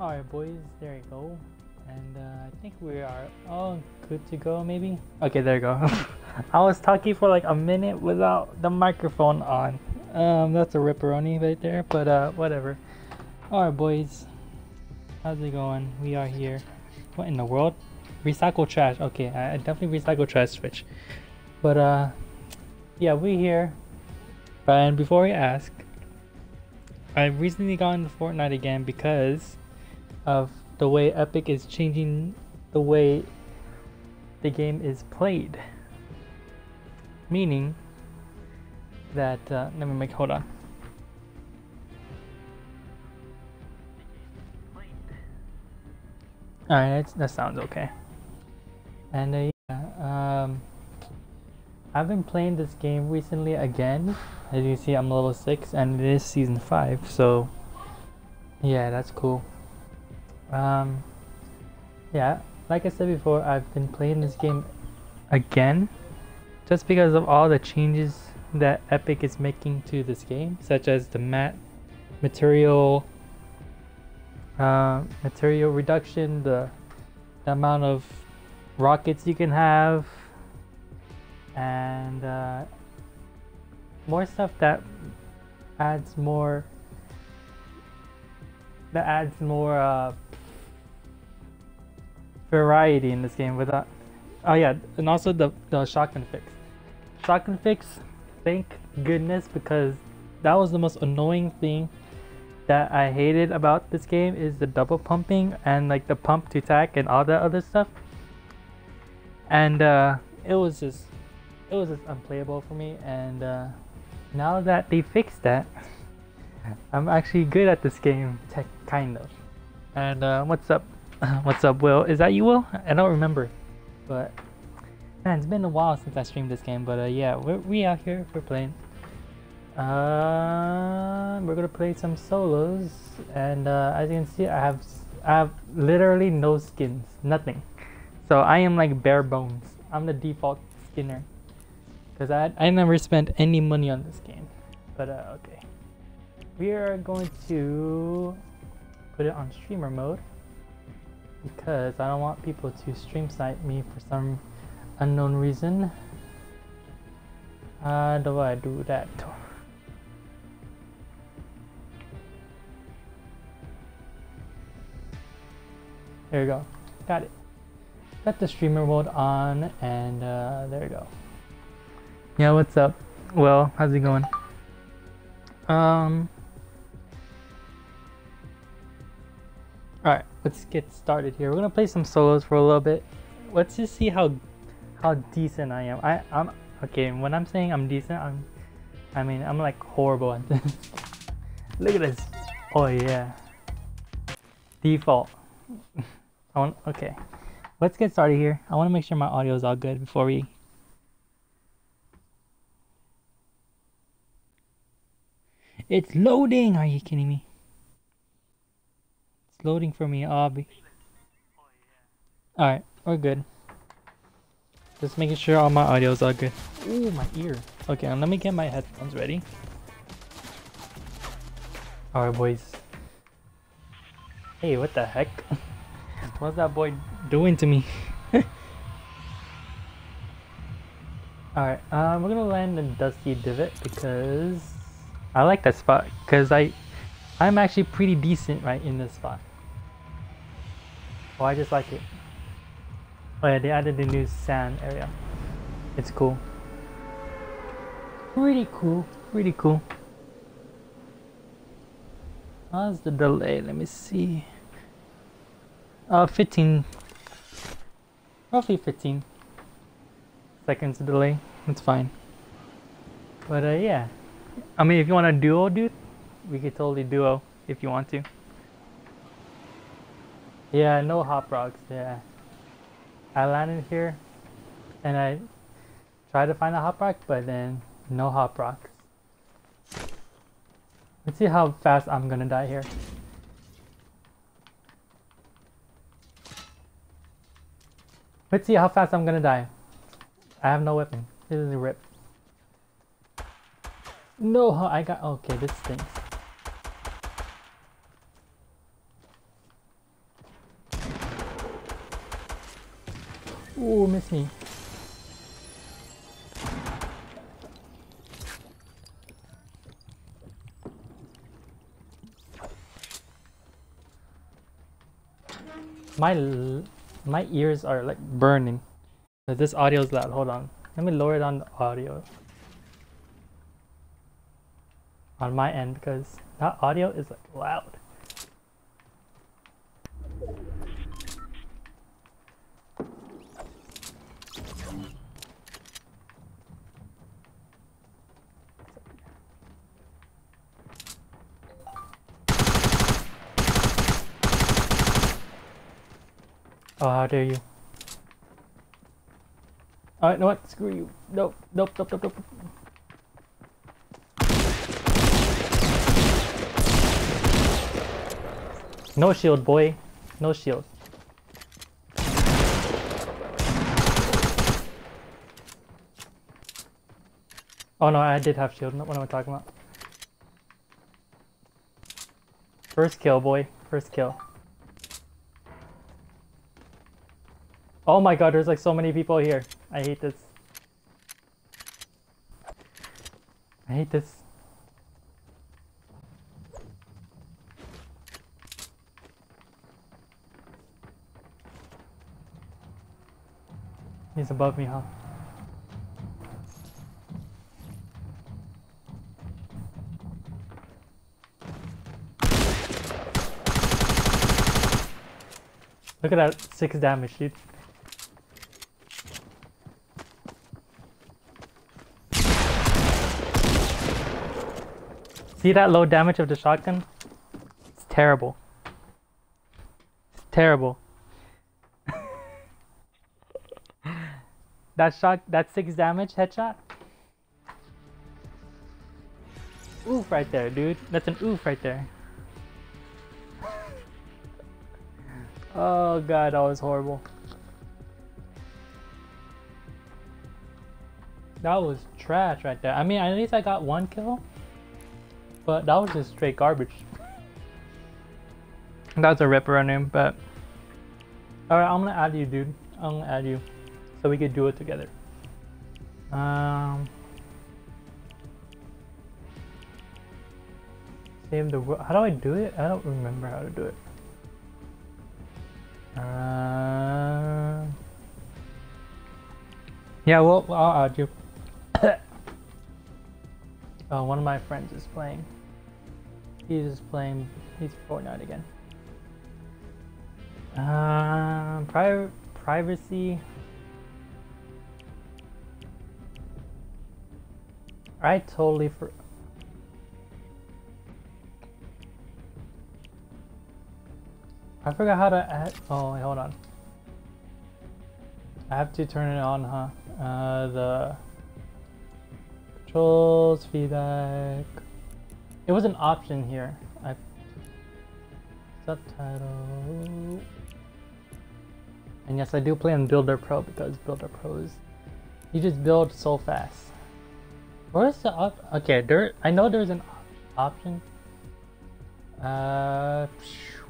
Alright boys, there you go. And uh, I think we are all good to go maybe? Okay, there you go. I was talking for like a minute without the microphone on. Um, that's a ripperoni right there, but uh, whatever. Alright boys, how's it going? We are here. What in the world? Recycle trash. Okay, I definitely recycle trash switch. But uh, yeah, we here. And before we ask, I've recently gotten Fortnite again because of the way Epic is changing the way the game is played. Meaning that, uh, let me make, hold on. Alright, that sounds okay. And uh, yeah, um, I've been playing this game recently again. As you see, I'm level 6 and it is season 5, so yeah, that's cool. Um, yeah, like I said before, I've been playing this game again just because of all the changes that Epic is making to this game, such as the mat material uh, material reduction, the, the amount of rockets you can have, and uh, more stuff that adds more that adds more uh, variety in this game without oh yeah and also the, the shotgun fix. Shotgun fix thank goodness because that was the most annoying thing that I hated about this game is the double pumping and like the pump to attack and all that other stuff. And uh, it was just it was just unplayable for me and uh, now that they fixed that I'm actually good at this game tech kind of. And uh, what's up what's up Will? Is that you Will? I don't remember but man it's been a while since I streamed this game but uh, yeah we're, we out here we're playing. Uh, we're gonna play some solos and uh, as you can see I have I have literally no skins nothing. So I am like bare bones. I'm the default skinner because I, I never spent any money on this game but uh, okay. We are going to put it on streamer mode because I don't want people to stream snipe me for some unknown reason how do I do that There you go. Got it. Got the streamer mode on and uh, there you go. Yeah, what's up? Well, how's it going? Um Alright, let's get started here. We're gonna play some solos for a little bit. Let's just see how how decent I am. I, I'm okay, when I'm saying I'm decent, I'm I mean I'm like horrible at this. Look at this. Oh yeah. Default. I want okay. Let's get started here. I want to make sure my audio is all good before we It's loading. Are you kidding me? Loading for me, Obby. Alright, we're good. Just making sure all my audio is all good. Ooh, my ear. Okay, let me get my headphones ready. Alright, boys. Hey, what the heck? What's that boy doing to me? Alright, um, we're gonna land in Dusty Divot because I like that spot because I I'm actually pretty decent right in this spot. Oh, I just like it. Oh yeah, they added the new sand area. It's cool. Pretty cool. Pretty cool. How's the delay? Let me see. Uh, 15. Roughly 15 seconds delay. It's fine. But uh, yeah. I mean, if you want a duo, dude, we could totally duo if you want to. Yeah, no hop rocks. Yeah. I landed here and I tried to find a hop rock, but then no hop rocks. Let's see how fast I'm gonna die here. Let's see how fast I'm gonna die. I have no weapon. This is a rip. No, I got. Okay, this stinks. Ooh, miss me. My my ears are like burning. This audio is loud. Hold on. Let me lower down the audio on my end because that audio is like loud. Dare you? Alright, know what? Screw you. Nope, nope, nope, nope, nope. No shield, boy. No shield. Oh no, I did have shield. What am I talking about? First kill, boy. First kill. Oh my god, there's like so many people here. I hate this. I hate this. He's above me, huh? Look at that six damage, dude. See that low damage of the shotgun? It's terrible. It's terrible. that shot, that six damage headshot? Oof right there, dude. That's an oof right there. Oh god, that was horrible. That was trash right there. I mean, at least I got one kill. But that was just straight garbage. That's a ripper on him, but... Alright, I'm gonna add you, dude. I'm gonna add you. So we could do it together. Um... Save the world. How do I do it? I don't remember how to do it. Uh... Yeah, well, I'll add you. oh, one of my friends is playing. He's just playing. He's Fortnite again. Um, pri privacy. I totally for. I forgot how to add. Oh, wait, hold on. I have to turn it on, huh? Uh, the controls, feedback. It was an option here. I subtitle. And yes, I do play on Builder Pro because Builder Pros, you just build so fast. Where's the op? Okay, there. I know there's an option. Uh,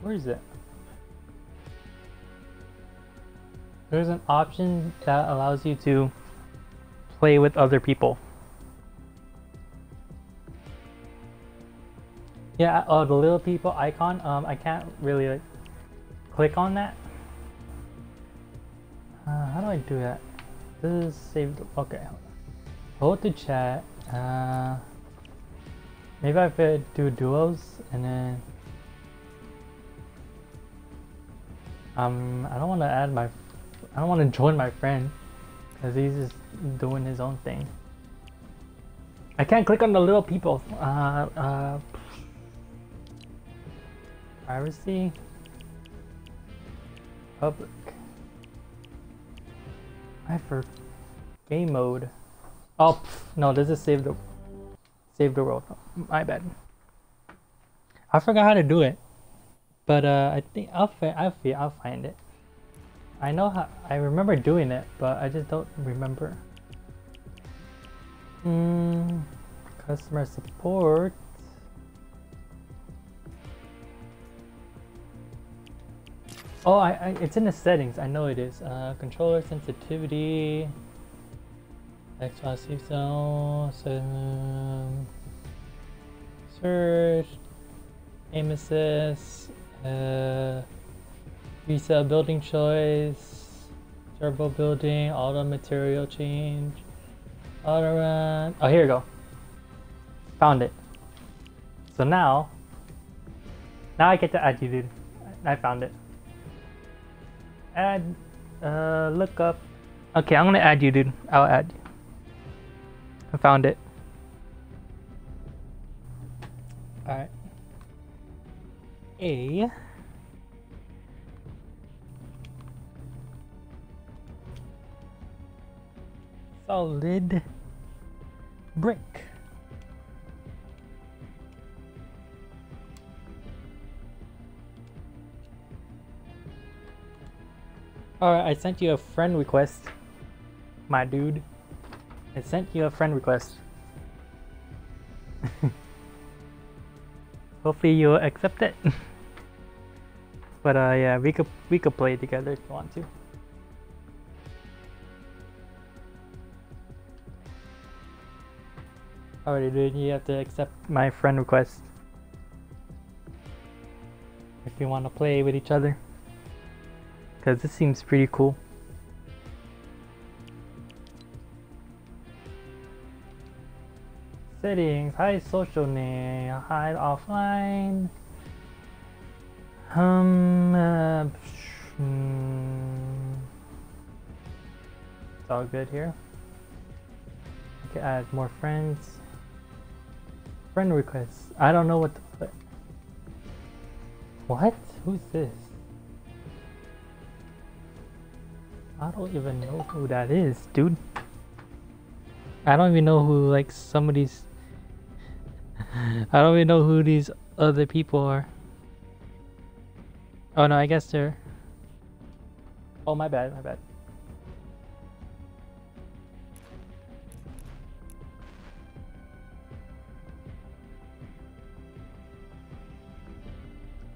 where is it? There's an option that allows you to play with other people. Yeah, oh, the little people icon, um, I can't really like, click on that. Uh, how do I do that? This is saved, okay. Hold the chat, uh, maybe I could do duos and then, um, I don't want to add my, I don't want to join my friend because he's just doing his own thing. I can't click on the little people. Uh, uh, Privacy. Public. I for game mode. Oh pff, no, this is save the save the world. My bad. I forgot how to do it, but uh, I think I'll I'll I'll find it. I know how I remember doing it, but I just don't remember. Hmm. Customer support. Oh, I, I, it's in the settings. I know it is. Uh, controller sensitivity. Xbox. Um, search. Aim assist. Uh, reset building choice. Turbo building. Auto material change. Auto run. Oh, here we go. Found it. So now, now I get to add you, dude. I found it. Add, uh, look up. Okay, I'm gonna add you, dude. I'll add you. I found it. Alright. A. Solid brick. Alright, I sent you a friend request, my dude. I sent you a friend request. Hopefully you'll accept it. but uh, yeah, we could we could play together if you want to. Alrighty, dude, you have to accept my friend request if you want to play with each other. Because this seems pretty cool. Settings, hide social name, hide offline. Um, uh, mm, it's all good here. I can add more friends. Friend requests. I don't know what to put. What? Who's this? I don't even know who that is, dude. I don't even know who like some of these. I don't even know who these other people are. Oh no, I guess they're Oh my bad, my bad.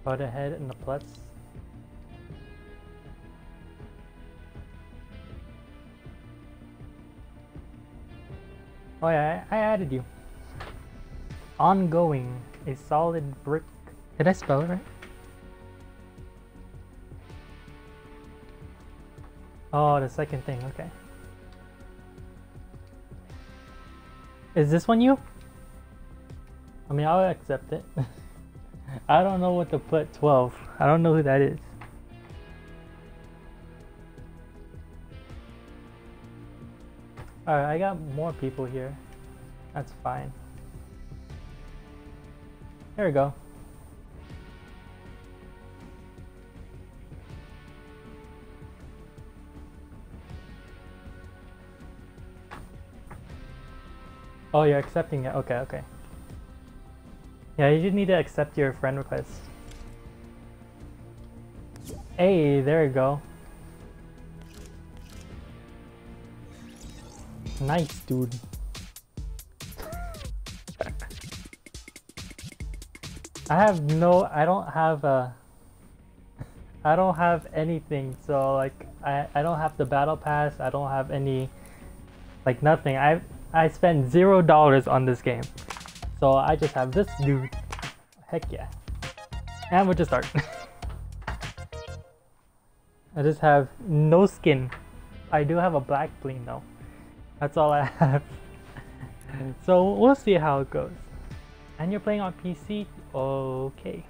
Butt ahead and the plus. Oh yeah, I, I added you. Ongoing, a solid brick. Did I spell it right? Oh, the second thing, okay. Is this one you? I mean, I'll accept it. I don't know what to put 12. I don't know who that is. Alright, I got more people here. That's fine. There we go. Oh, you're accepting it. Okay, okay. Yeah, you just need to accept your friend request. Hey, there you go. Nice, dude. I have no, I don't have a, I don't have anything, so like, I, I don't have the battle pass, I don't have any, like nothing. I I spent zero dollars on this game. So I just have this dude. Heck yeah. And we'll just start. I just have no skin. I do have a black bling though. That's all I have. so we'll see how it goes. And you're playing on PC? Okay.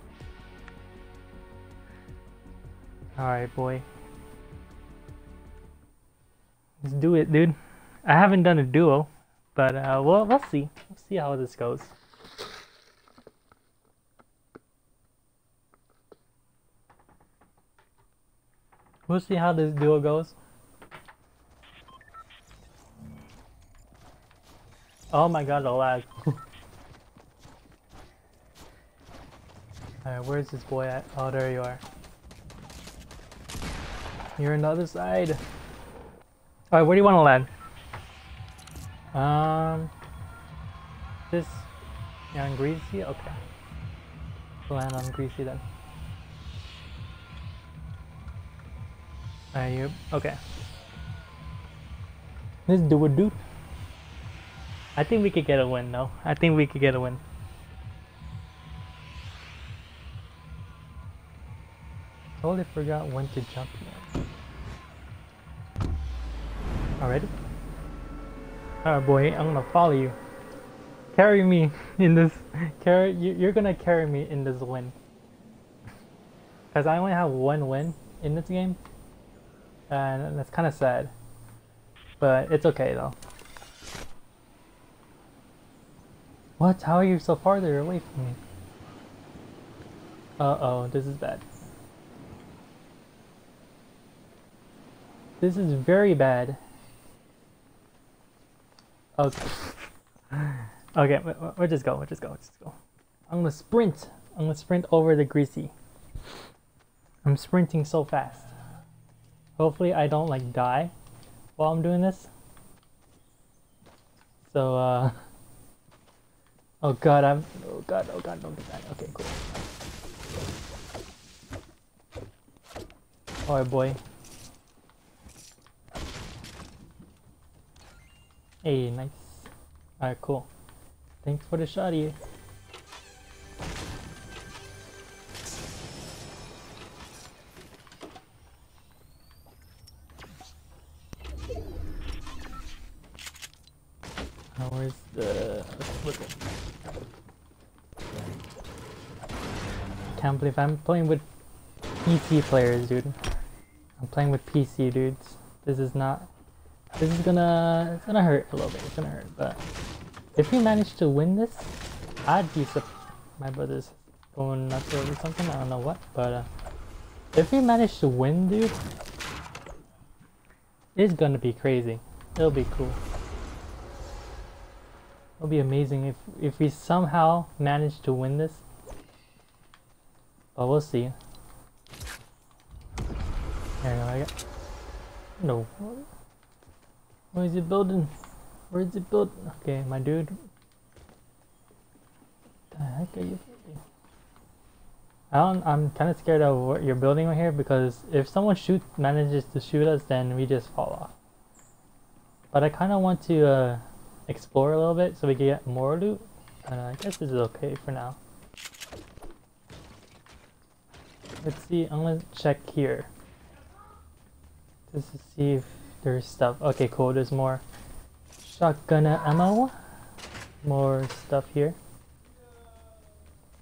Alright, boy. Let's do it, dude. I haven't done a duo, but uh, we'll, we'll see. We'll see how this goes. We'll see how this duo goes. Oh my god, the lag. Alright, where's this boy at? Oh, there you are. You're on the other side. Alright, where do you want to land? Um, this, yeah, on Greasy? Okay. Land on Greasy then. Are you okay? Let's do it, dude. I think we could get a win, though. I think we could get a win. Totally forgot when to jump here. Already? Alright, boy, I'm gonna follow you. Carry me in this. Carry. You, you're gonna carry me in this win. Cause I only have one win in this game, and that's kind of sad. But it's okay though. What? How are you so farther away from me? Uh oh, this is bad. This is very bad. Okay. okay, we'll just go, we'll just go, we'll just go. I'm gonna sprint. I'm gonna sprint over the greasy. I'm sprinting so fast. Hopefully I don't like die while I'm doing this. So, uh... Oh god, I'm... Oh god, oh god, don't get that. Okay, cool. Alright, boy. Hey, nice. Alright, cool. Thanks for the shotty. where's Can't I'm playing with PC players, dude. I'm playing with PC dudes. This is not this is gonna it's gonna hurt a little bit. It's gonna hurt, but if we manage to win this, I'd be. My brother's going nuts over something. I don't know what, but uh, if we manage to win, dude, it's gonna be crazy. It'll be cool. It'll be amazing if if we somehow manage to win this. But we'll see. There go. I got no. What is it building? Where is it built? Okay, my dude. What the heck are you building? I don't, I'm kind of scared of what you're building right here because if someone shoot manages to shoot us, then we just fall off. But I kind of want to uh, explore a little bit so we can get more loot. Uh, I guess this is okay for now. Let's see, I'm gonna check here. Just to see if there's stuff. Okay, cool. There's more shotgun ammo. More stuff here.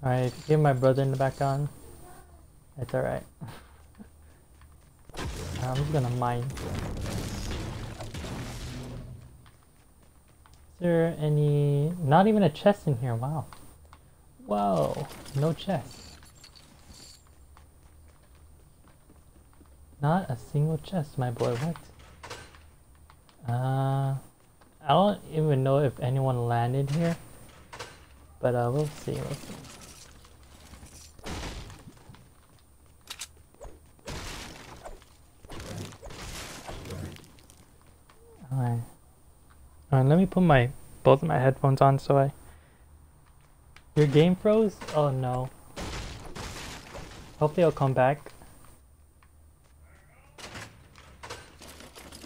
Alright, give my brother in the background. It's alright. I'm just gonna mine. Is there any... Not even a chest in here, wow. Whoa, no chest. Not a single chest, my boy, what? Uh, I don't even know if anyone landed here, but uh, we'll see. We'll see. Alright. Alright, let me put my both of my headphones on so I. Your game froze? Oh no. Hopefully it'll come back.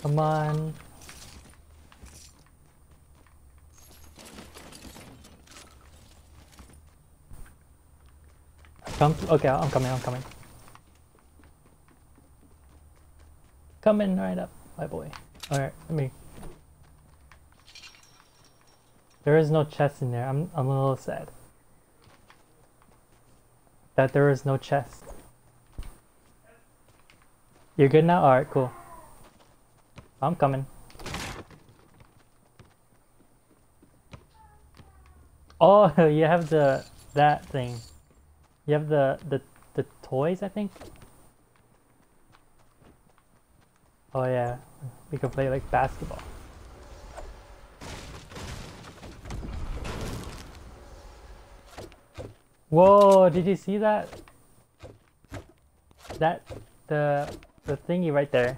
Come on. Come. Okay, I'm coming. I'm coming. Coming right up, my boy. All right, let me. There is no chest in there. I'm I'm a little sad. That there is no chest. You're good now? Alright, cool. I'm coming. Oh, you have the that thing. You have the, the, the toys, I think? Oh yeah, we can play like basketball. Whoa, did you see that? That, the, the thingy right there.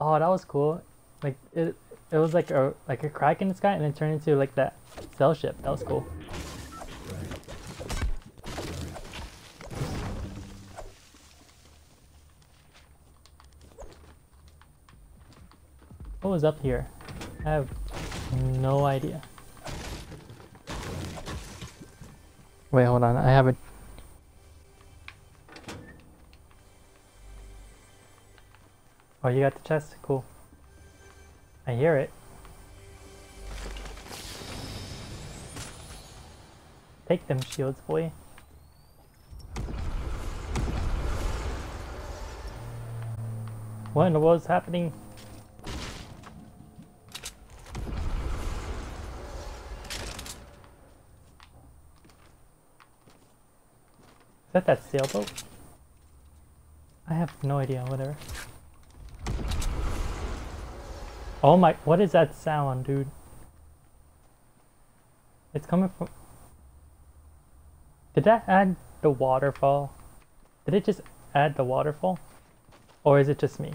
Oh, that was cool. Like it, it was like a like a crack in the sky, and then turned into like that cell ship. That was cool. What was up here? I have no idea. Wait, hold on. I haven't Oh, you got the chest? Cool. I hear it. Take them shields, boy. What in the world's happening? Is that that sailboat? I have no idea, whatever. Oh my, what is that sound, dude? It's coming from... Did that add the waterfall? Did it just add the waterfall? Or is it just me?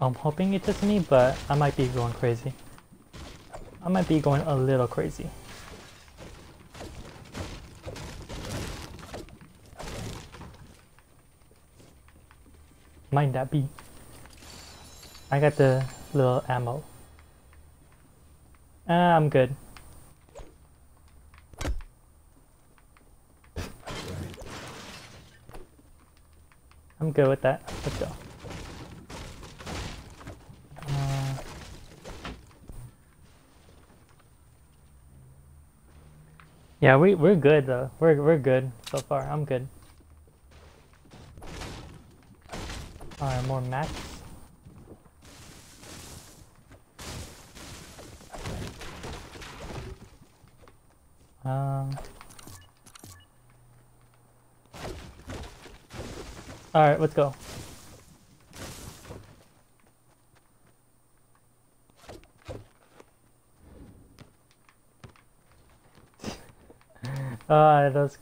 I'm hoping it's just me, but I might be going crazy. I might be going a little crazy. Might that be? I got the little ammo. Ah, I'm good. I'm good with that. Let's go. Uh, yeah, we we're good though. We're we're good so far. I'm good. Alright, more mats. Um. Alright, let's go. uh, those,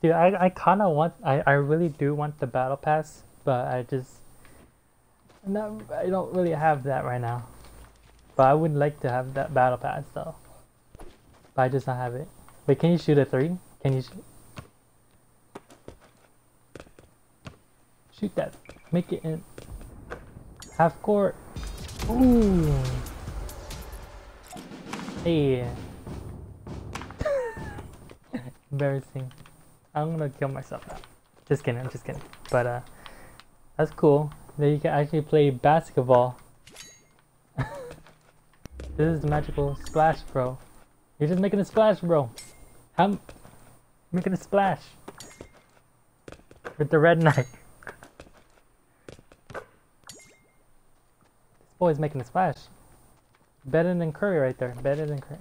dude, I, I kind of want, I, I really do want the battle pass, but I just, no, I don't really have that right now. But I would like to have that battle pass though. But I just don't have it. Wait, can you shoot a three? Can you shoot? Shoot that. Make it in half court. Ooh. Hey. Embarrassing. I'm gonna kill myself now. Just kidding, I'm just kidding. But uh that's cool. That you can actually play basketball. this is the magical splash, bro. You're just making a splash, bro. I'm making a splash. With the red knight. this boy's making a splash. Better than Curry right there. Better than Curry.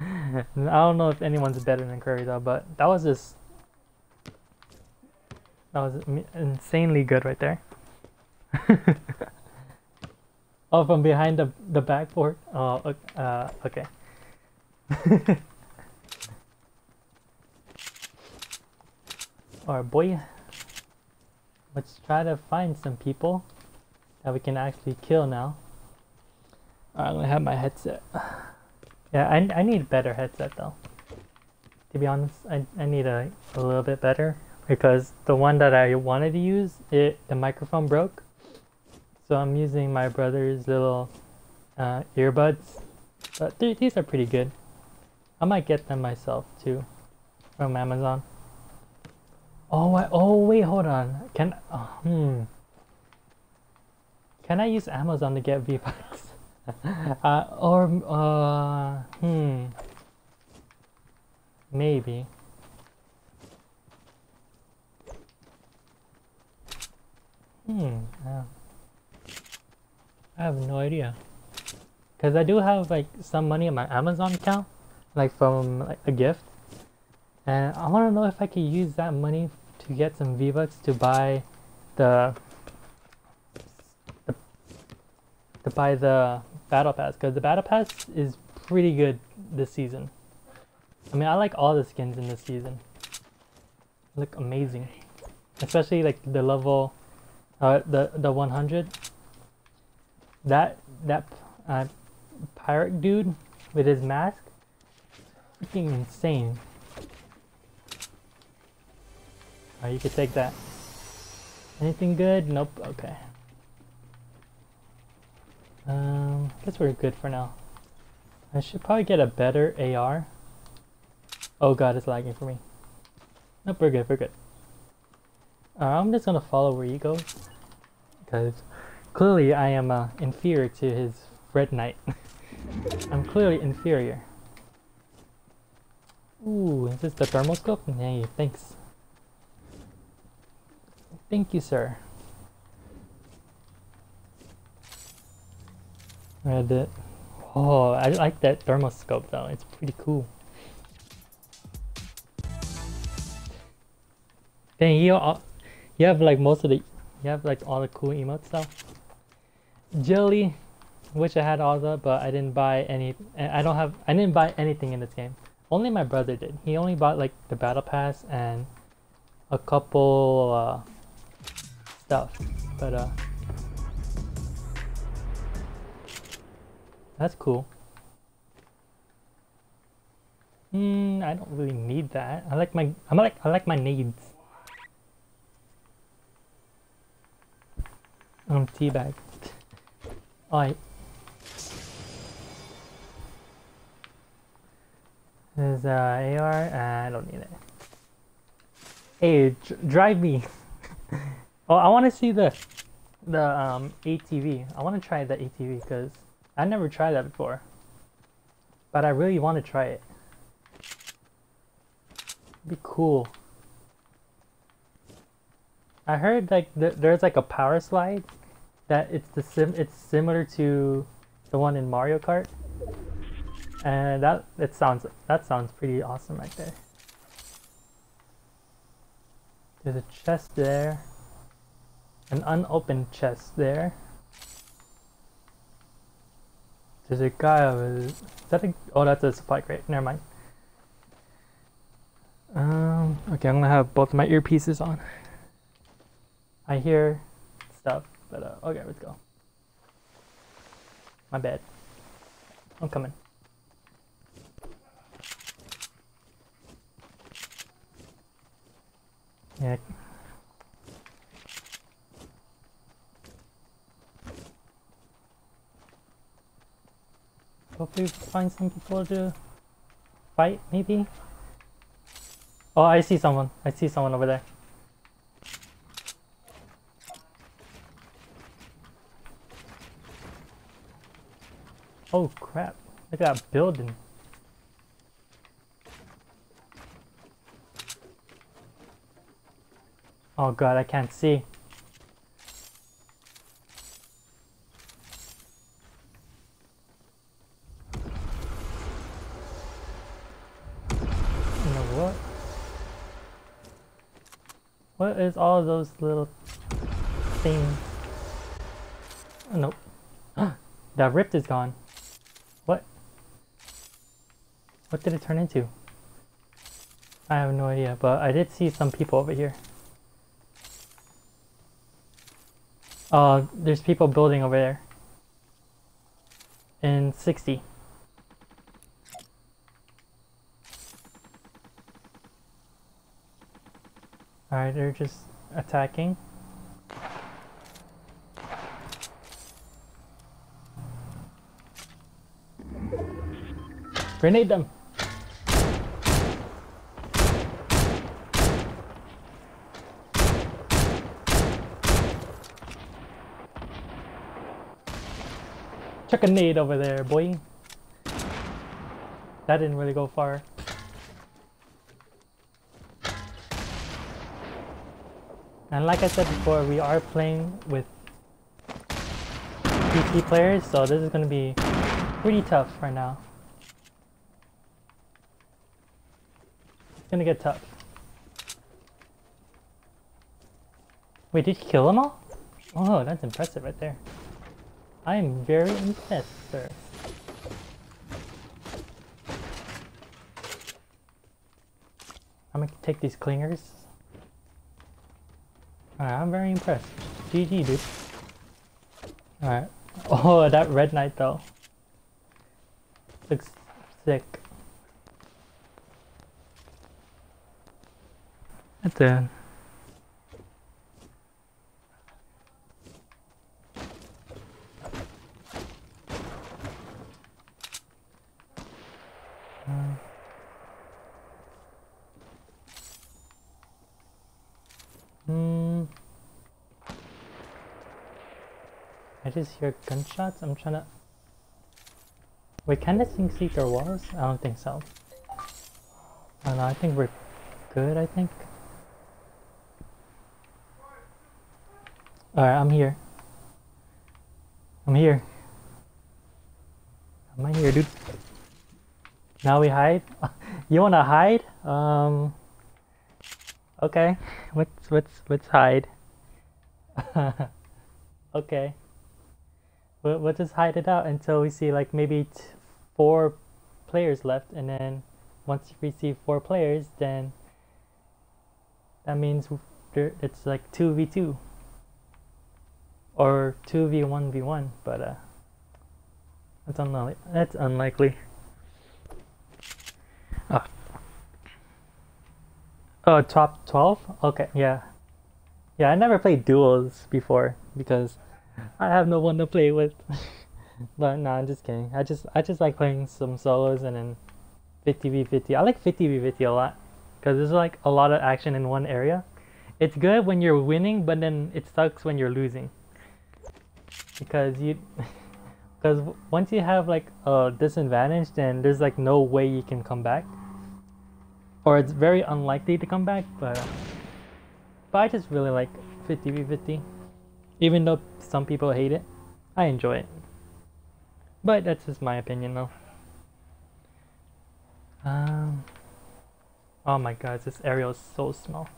I don't know if anyone's better than Curry though, but that was just that was insanely good right there. oh, from behind the the backboard. Oh, uh, okay. Alright, boy. Let's try to find some people that we can actually kill now. I'm gonna have my headset. Yeah, I, I need a better headset though. To be honest, I, I need a, a little bit better because the one that I wanted to use, it the microphone broke. So I'm using my brother's little uh, earbuds. But th these are pretty good. I might get them myself too from Amazon. Oh, I, oh wait, hold on. Can oh, hmm. Can I use Amazon to get V-Bucks? uh, or uh, hmm. Maybe. Hmm. Yeah. I have no idea. Cause I do have like some money in my Amazon account, like from like a gift, and I want to know if I could use that money to get some V Bucks to buy the, the to buy the battle pass. Cause the battle pass is pretty good this season. I mean, I like all the skins in this season. Look amazing, especially like the level uh, the the 100. That that uh, pirate dude with his mask, freaking insane. Oh, you could take that. Anything good? Nope. Okay. Um, I guess we're good for now. I should probably get a better AR. Oh god, it's lagging for me. Nope, we're good, we're good. I'm just gonna follow where he goes. Because clearly I am uh, inferior to his Red Knight. I'm clearly inferior. Ooh, is this the thermal scope? Hey, thanks. Thank you, sir. Read it. Oh, I like that thermoscope though. It's pretty cool. Dang, you all, you have like most of the, you have like all the cool emote stuff. Jelly, wish I had all that, but I didn't buy any. I don't have. I didn't buy anything in this game. Only my brother did. He only bought like the battle pass and a couple uh, stuff. But uh, that's cool. Hmm, I don't really need that. I like my. I'm like. I like my needs. Um, teabag. Alright. There's uh, AR. Uh, I don't need it. Hey, drive me. oh, I want to see the the um ATV. I want to try the ATV because I never tried that before. But I really want to try it. Be cool. I heard like th there's like a power slide that it's the sim it's similar to the one in Mario Kart. And that it sounds that sounds pretty awesome right there. There's a chest there. An unopened chest there. There's a guy over there. Is that a, oh that's a supply crate. Never mind. Um okay, I'm gonna have both of my earpieces on. I hear stuff, but uh, okay, let's go. My bad. I'm coming. Yeah. Hopefully find some people to fight, maybe? Oh, I see someone. I see someone over there. Oh crap, look at that building. Oh god, I can't see. What? What is all those little things? Oh, nope. that rift is gone. What? What did it turn into? I have no idea, but I did see some people over here. Uh, there's people building over there. In 60. Alright, they're just attacking. Grenade them! Chuck a nade over there, boy. That didn't really go far. And like I said before, we are playing with PC players, so this is going to be pretty tough right now. It's going to get tough. Wait, did you kill them all? Oh, that's impressive right there. I am very impressed, sir. I'm gonna take these clingers. Alright, I'm very impressed. GG, dude. Alright. Oh, that red knight though. Looks sick. That's a I just hear gunshots. I'm trying to. Wait, can this thing see through walls? I don't think so. I don't know. I think we're good. I think. Alright, I'm here. I'm here. Am I here, dude? Now we hide? you wanna hide? Um... Okay. Let's, let's, let's hide. okay. We'll, we'll just hide it out until we see like maybe four players left and then once we see four players then that means it's like 2v2 or 2v1v1 but uh that's unlikely that's unlikely. Oh oh top 12 okay yeah. Yeah i never played duos before because i have no one to play with. But no i'm just kidding. I just i just like playing some solos and then 50v50 i like 50v50 a lot because there's like a lot of action in one area. It's good when you're winning but then it sucks when you're losing. Because you because once you have like a disadvantage then there's like no way you can come back. Or it's very unlikely to come back but but I just really like 50v50 even though some people hate it I enjoy it but that's just my opinion though um oh my god this area is so small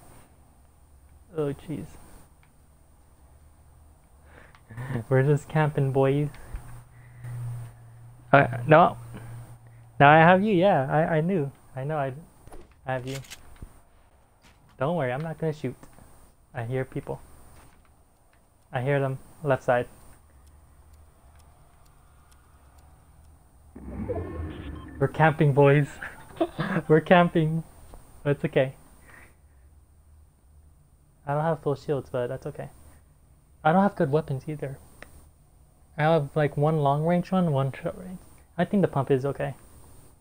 oh jeez We're just camping, boys. Uh, no. Now I have you. Yeah, I, I knew. I know I, I have you. Don't worry, I'm not gonna shoot. I hear people. I hear them. Left side. We're camping, boys. We're camping. It's okay. I don't have full shields, but that's okay. I don't have good weapons either. I have like one long range one, one short range. I think the pump is okay.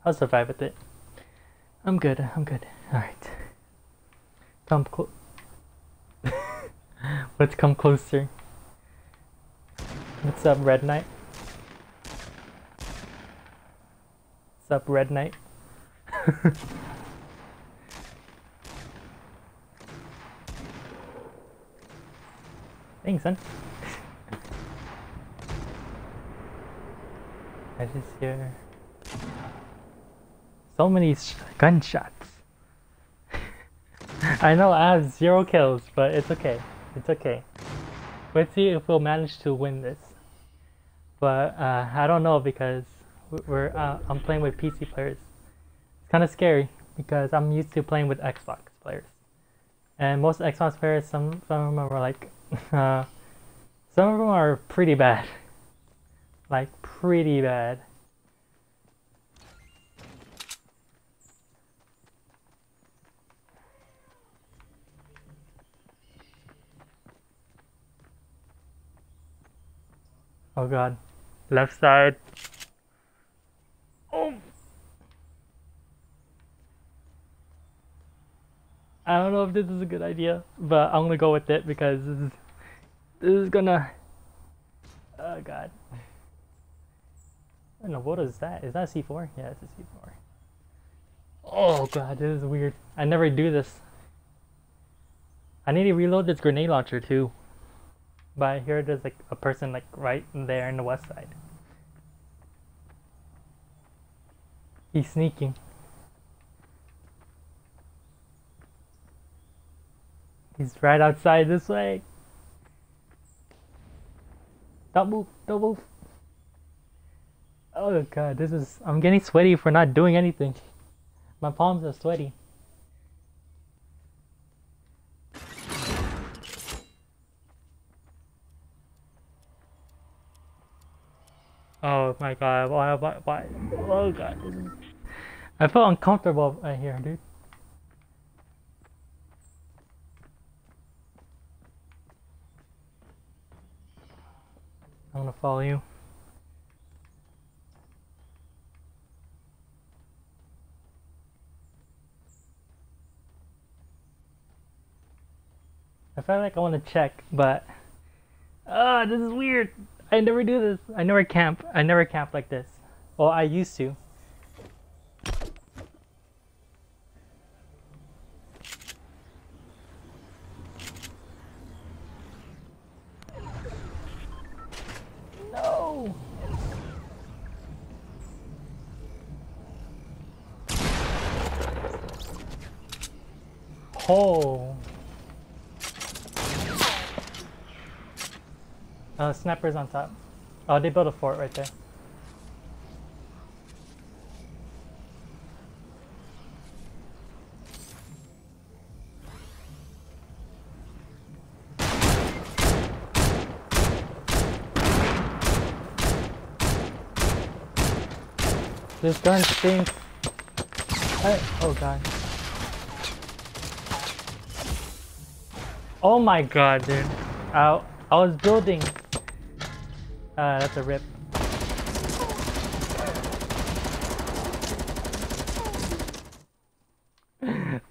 I'll survive with it. I'm good, I'm good. Alright. Come close. Let's come closer. What's up, Red Knight? What's up, Red Knight? Thanks, son. I just hear so many gunshots. I know I have zero kills, but it's okay. It's okay. Let's see if we'll manage to win this. But uh, I don't know because we're uh, I'm playing with PC players. It's kind of scary because I'm used to playing with Xbox players, and most Xbox players, some some of them are like uh, some of them are pretty bad. Like, pretty bad. Oh god. Left side. Oh! I don't know if this is a good idea, but I'm gonna go with it because this is this is gonna... Oh god. I don't know, what is that? Is that C4? Yeah, it's a C4. Oh god, this is weird. I never do this. I need to reload this grenade launcher too. But I hear there's like a person like right there in the west side. He's sneaking. He's right outside this way. Don't move, don't move. Oh god, this is. I'm getting sweaty for not doing anything. My palms are sweaty. Oh my god, why, why, why? Oh god, I feel uncomfortable right here, dude. I'm gonna follow you. I feel like I want to check, but ah, uh, this is weird. I never do this. I never camp. I never camp like this. Well, I used to. No. Oh. Uh, snipers on top. Oh, they built a fort right there. This gun stinks. I, oh god. Oh my god, dude. I, I was building. Uh, that's a rip.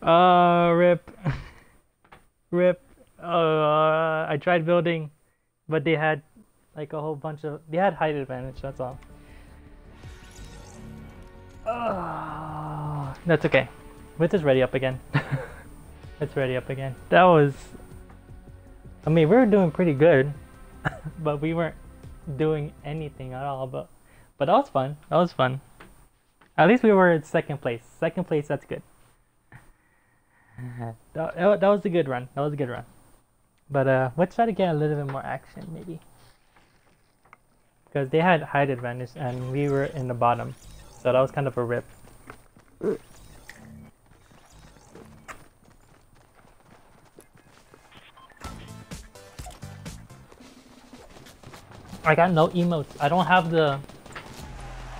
Uh, rip. rip. Uh, I tried building, but they had like a whole bunch of. They had height advantage, that's all. Uh, that's okay. With is ready up again. it's ready up again. That was. I mean, we were doing pretty good, but we weren't doing anything at all. But, but that was fun. That was fun. At least we were in second place. Second place, that's good. That, that was a good run. That was a good run. But uh, let's try to get a little bit more action, maybe. Because they had height advantage and we were in the bottom. So that was kind of a rip. I got no emotes. I don't have the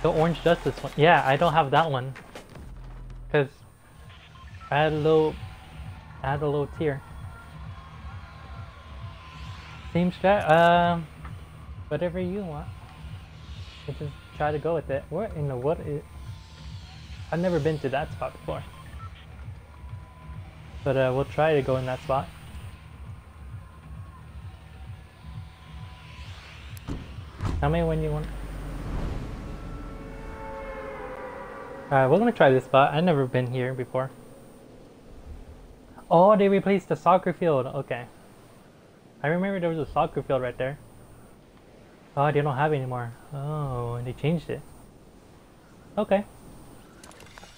the orange justice one. Yeah, I don't have that one. Cause I had a low I had a low tier. Same strat um whatever you want. I just try to go with it. What in the what is I've never been to that spot before. But uh, we'll try to go in that spot. Tell me when you want. Alright, we're gonna try this spot. I've never been here before. Oh, they replaced the soccer field. Okay. I remember there was a soccer field right there. Oh, they don't have it anymore. Oh, they changed it. Okay.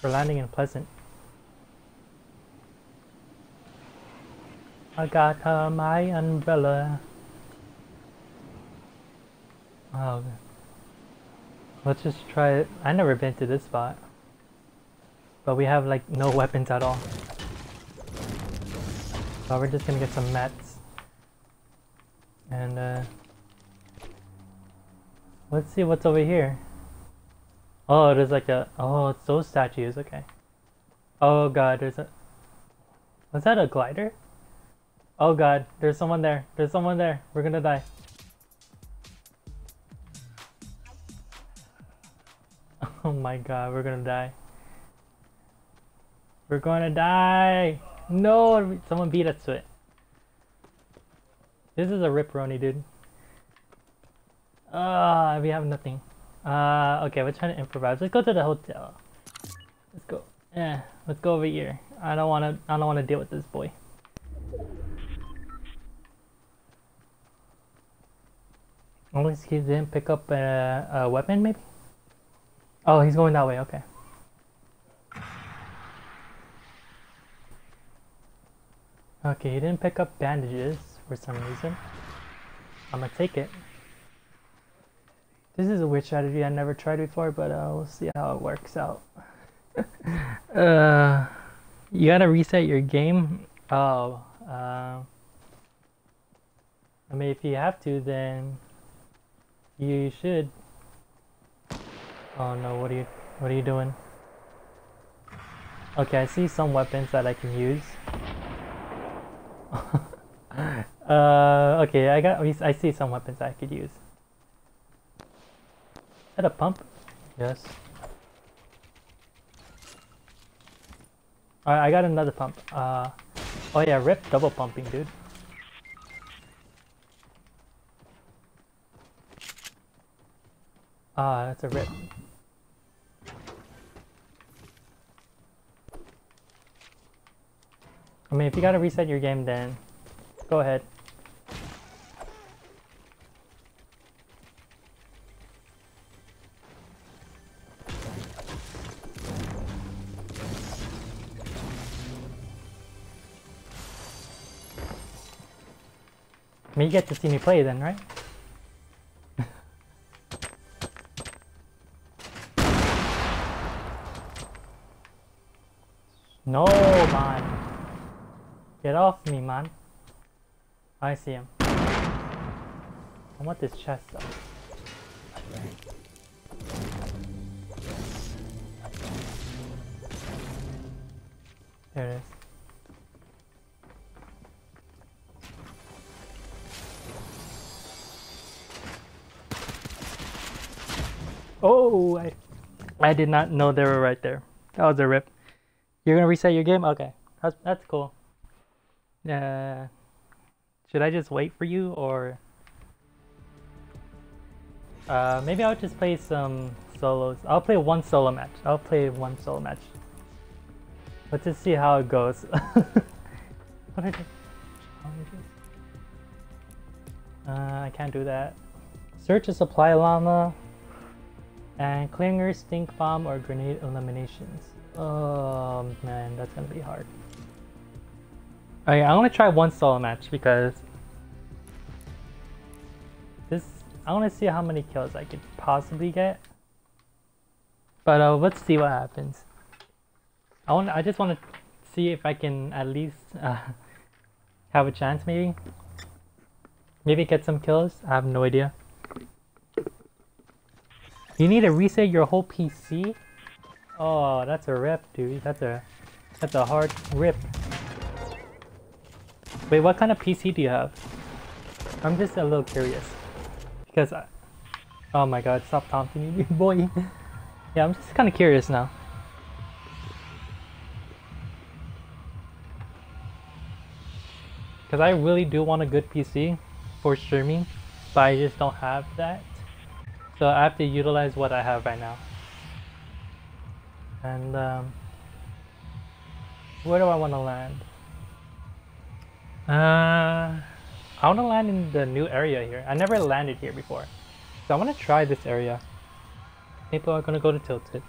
We're landing in Pleasant. I got uh, my umbrella. Oh, let's just try it. I never been to this spot, but we have like no weapons at all. So we're just gonna get some mats, and uh, let's see what's over here. Oh, there's like a oh, it's those statues. Okay. Oh god, there's a. Was that a glider? Oh god, there's someone there. There's someone there. We're gonna die. Oh my god, we're gonna die. We're gonna die! No! Someone beat us to it. This is a ripperoni, dude. Ah, uh, we have nothing. Uh, okay, we're trying to improvise. Let's go to the hotel. Let's go. Yeah, let's go over here. I don't wanna, I don't wanna deal with this boy. Unless he didn't pick up a, a weapon, maybe? Oh, he's going that way, okay. Okay, he didn't pick up bandages for some reason. I'm gonna take it. This is a weird strategy I never tried before, but uh, we'll see how it works out. uh, you gotta reset your game. Oh, uh, I mean, if you have to, then you should. Oh no, what are you, what are you doing? Okay, I see some weapons that I can use. uh, okay, I got, I see some weapons I could use. Is that a pump? Yes. Alright, I got another pump. Uh, oh yeah, rip double pumping, dude. Ah, that's a rip. I mean, if you gotta reset your game, then go ahead. I mean, you get to see me play then, right? no, man. Get off me, man. I see him. I want this chest. There it is. Oh, I, I did not know they were right there. That was a rip. You're gonna reset your game? Okay, that's that's cool. Uh, should I just wait for you or? Uh, maybe I'll just play some solos. I'll play one solo match. I'll play one solo match. Let's just see how it goes. what are challenges? Uh, I can't do that. Search a supply llama and clinger, stink bomb, or grenade eliminations. Oh man, that's gonna be hard. Okay, I want to try one solo match because this. I want to see how many kills I could possibly get. But uh, let's see what happens. I want. I just want to see if I can at least uh, have a chance, maybe. Maybe get some kills. I have no idea. You need to reset your whole PC? Oh, that's a rip, dude. That's a that's a hard rip. Wait, what kind of PC do you have? I'm just a little curious. Because I... Oh my god, stop taunting me, boy. yeah, I'm just kind of curious now. Because I really do want a good PC for streaming, but I just don't have that. So I have to utilize what I have right now. And um, where do I want to land? Uh, I want to land in the new area here. I never landed here before. So I want to try this area. People are going to go to Tilted.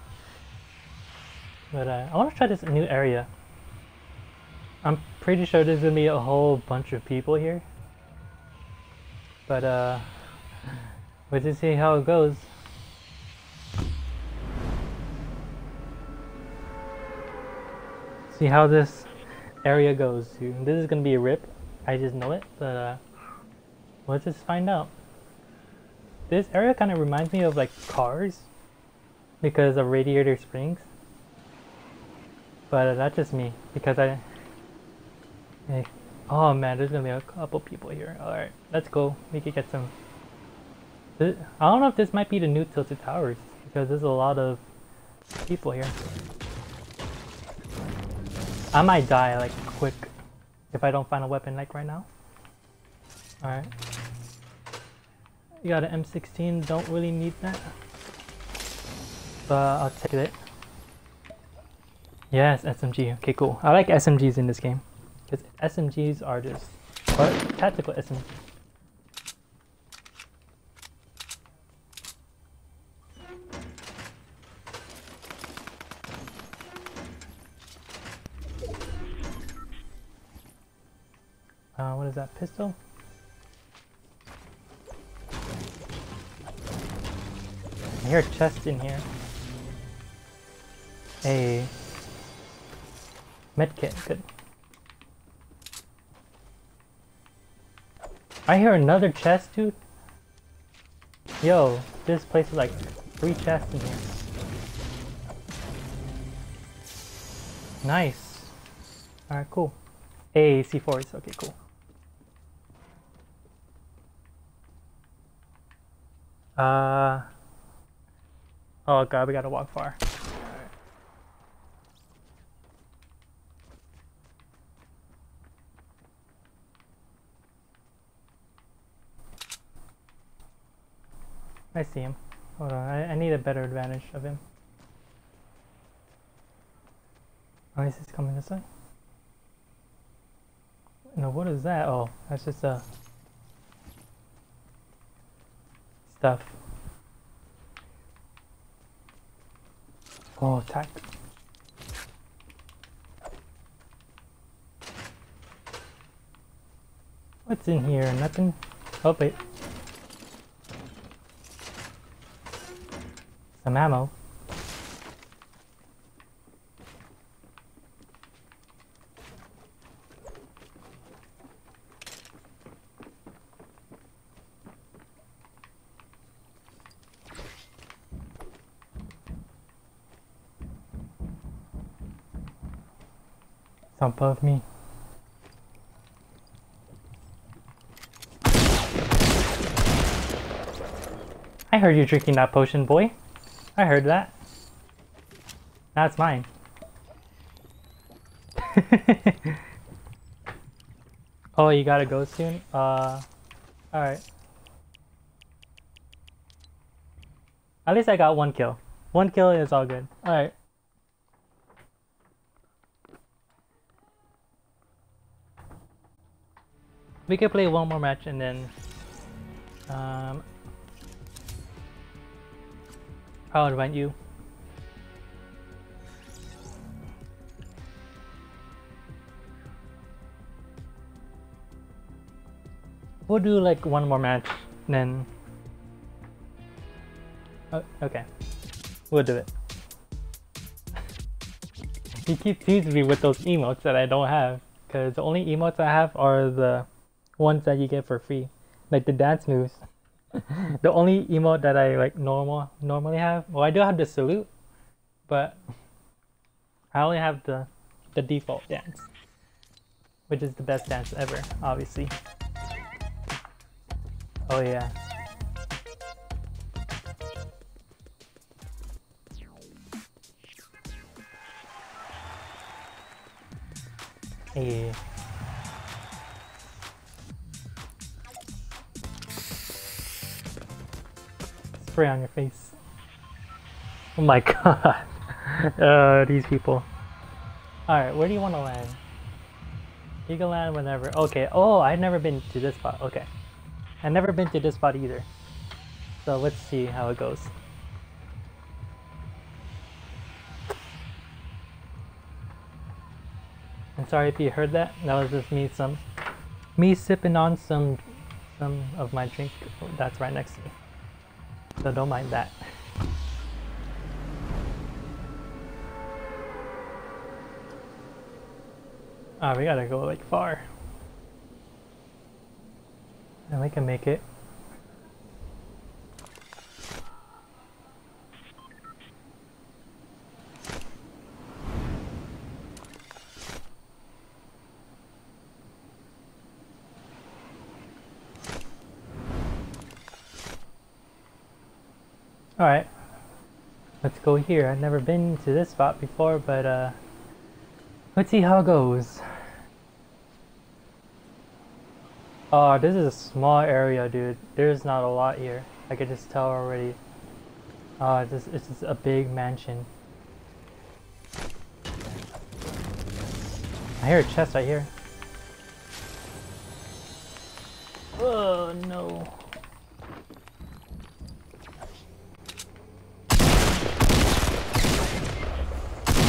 But uh, I want to try this new area. I'm pretty sure there's going to be a whole bunch of people here. But uh, we'll just see how it goes. See how this area goes. Dude. This is gonna be a rip. I just know it, but uh, let's just find out. This area kind of reminds me of like cars because of Radiator Springs. But uh, that's just me because I. Hey, oh man, there's gonna be a couple people here. All right, let's go. We could get some. I don't know if this might be the new Tilted Towers because there's a lot of people here. I might die like quick if I don't find a weapon like right now. Alright. You got an M16, don't really need that. But I'll take it. Yes, SMG. Okay, cool. I like SMGs in this game. Because SMGs are just tactical SMG. Uh, what is that, pistol? I hear a chest in here. A medkit, good. I hear another chest, dude. Yo, this place is like three chests in here. Nice. Alright, cool. A C4s, okay, cool. Uh. Oh god, we gotta walk far. I see him. Hold on, I, I need a better advantage of him. Oh, this coming this way? No, what is that? Oh, that's just a... Uh, stuff. Oh, attack. What's in here? Nothing? Oh, wait. Some ammo. Above me. I heard you drinking that potion, boy. I heard that. That's mine. oh, you gotta go soon? Uh, alright. At least I got one kill. One kill is all good. Alright. We can play one more match and then um, I'll invite you. We'll do like one more match, then. Oh, okay, we'll do it. he keeps teasing me with those emotes that I don't have, because the only emotes I have are the ones that you get for free, like the dance moves. the only emote that I like normal normally have. Well, I do have the salute, but I only have the the default dance, which is the best dance ever, obviously. Oh yeah. Yeah. Spray on your face. Oh my god. uh, these people. Alright, where do you want to land? You can land whenever. Okay, oh, I've never been to this spot. Okay. I've never been to this spot either. So let's see how it goes. I'm sorry if you heard that. That was just me some me sipping on some some of my drink that's right next to me so don't mind that. Ah, oh, we gotta go like far. And we can make it. Alright. Let's go here. I've never been to this spot before, but uh, let's see how it goes. Oh, this is a small area, dude. There's not a lot here. I could just tell already. Oh, it's just, it's just a big mansion. I hear a chest right here. Oh, no.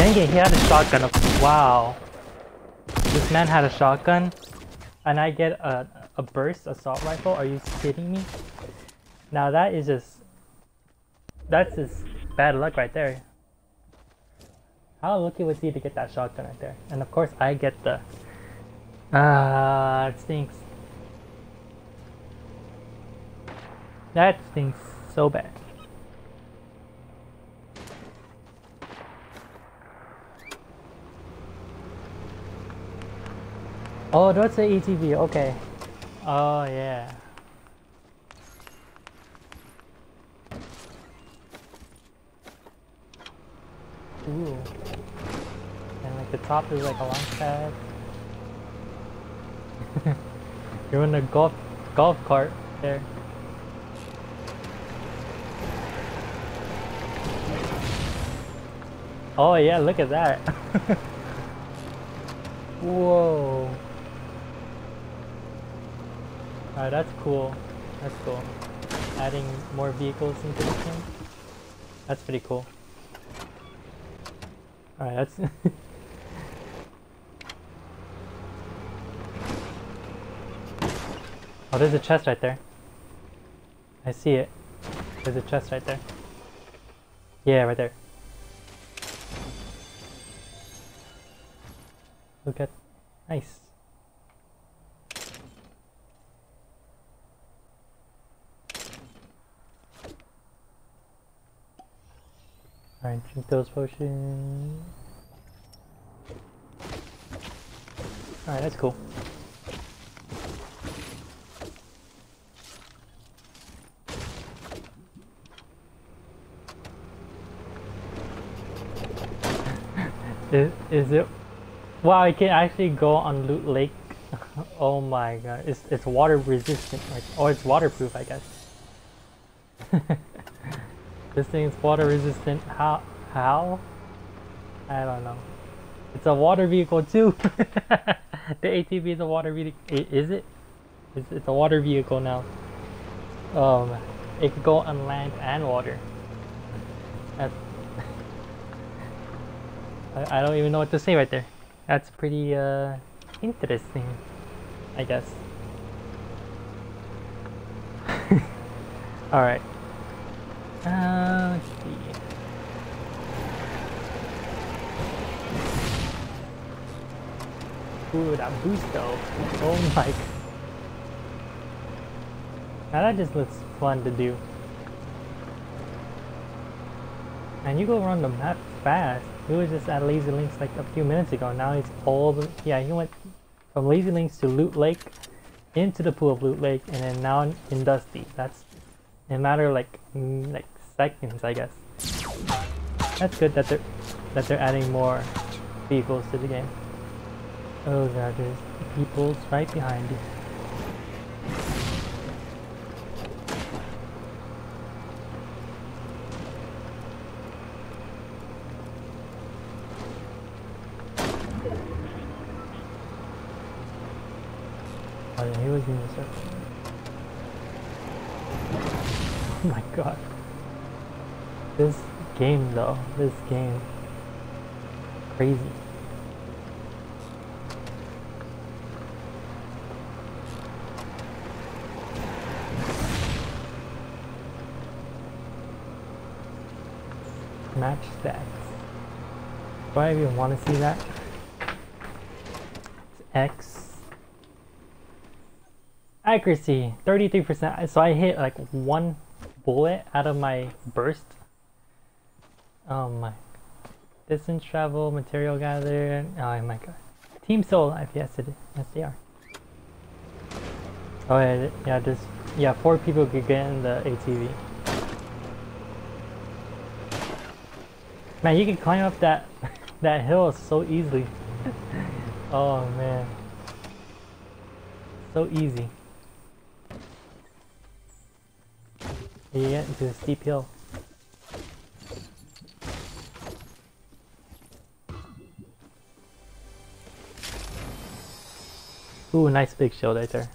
Dang it, he had a shotgun. Wow. This man had a shotgun and I get a, a burst assault rifle? Are you kidding me? Now that is just... That's just bad luck right there. How lucky was he to get that shotgun right there? And of course I get the... Ah, uh, it stinks. That stinks so bad. Oh, that's the ATV, okay. Oh, yeah. Ooh. And like the top is like a launch pad. You're in a golf golf cart there. Oh yeah, look at that. Whoa. Alright, that's cool. That's cool. Adding more vehicles into the game. That's pretty cool. Alright, that's... oh, there's a chest right there. I see it. There's a chest right there. Yeah, right there. Look at... Nice. Alright, drink those potions. Alright, that's cool. is, is it? Wow, I can actually go on Loot Lake. oh my god, it's, it's water resistant, like, oh it's waterproof I guess. This thing is water resistant. How? How? I don't know. It's a water vehicle too. the ATV is a water vehicle. Is it? It's, it's a water vehicle now. Um, it could go on land and water. That's, I, I don't even know what to say right there. That's pretty uh, interesting, I guess. Alright. Ah, See. Ooh, that boost though. Oh my. Now that just looks fun to do. And you go around the map fast. He was just at Lazy Links like a few minutes ago. Now he's all the yeah. He went from Lazy Links to Loot Lake, into the pool of Loot Lake, and then now in Dusty. That's in a matter of like mm, like seconds, I guess. That's good that they're that they're adding more vehicles to the game. Oh god, there's people's right behind you. Oh yeah, he was in the circle. Oh my god. This game though, this game. Crazy. Match stats. Do I even want to see that? It's X. Accuracy, 33%. So I hit like one bullet out of my burst. Oh my. Distance travel, material gather. Oh my god. Team Soul Life, yes it is. Yes they are. Oh yeah, yeah, just yeah, four people could get in the ATV. Man, you can climb up that that hill so easily. oh man. So easy. You get into the steep hill. Ooh, nice big shield right there.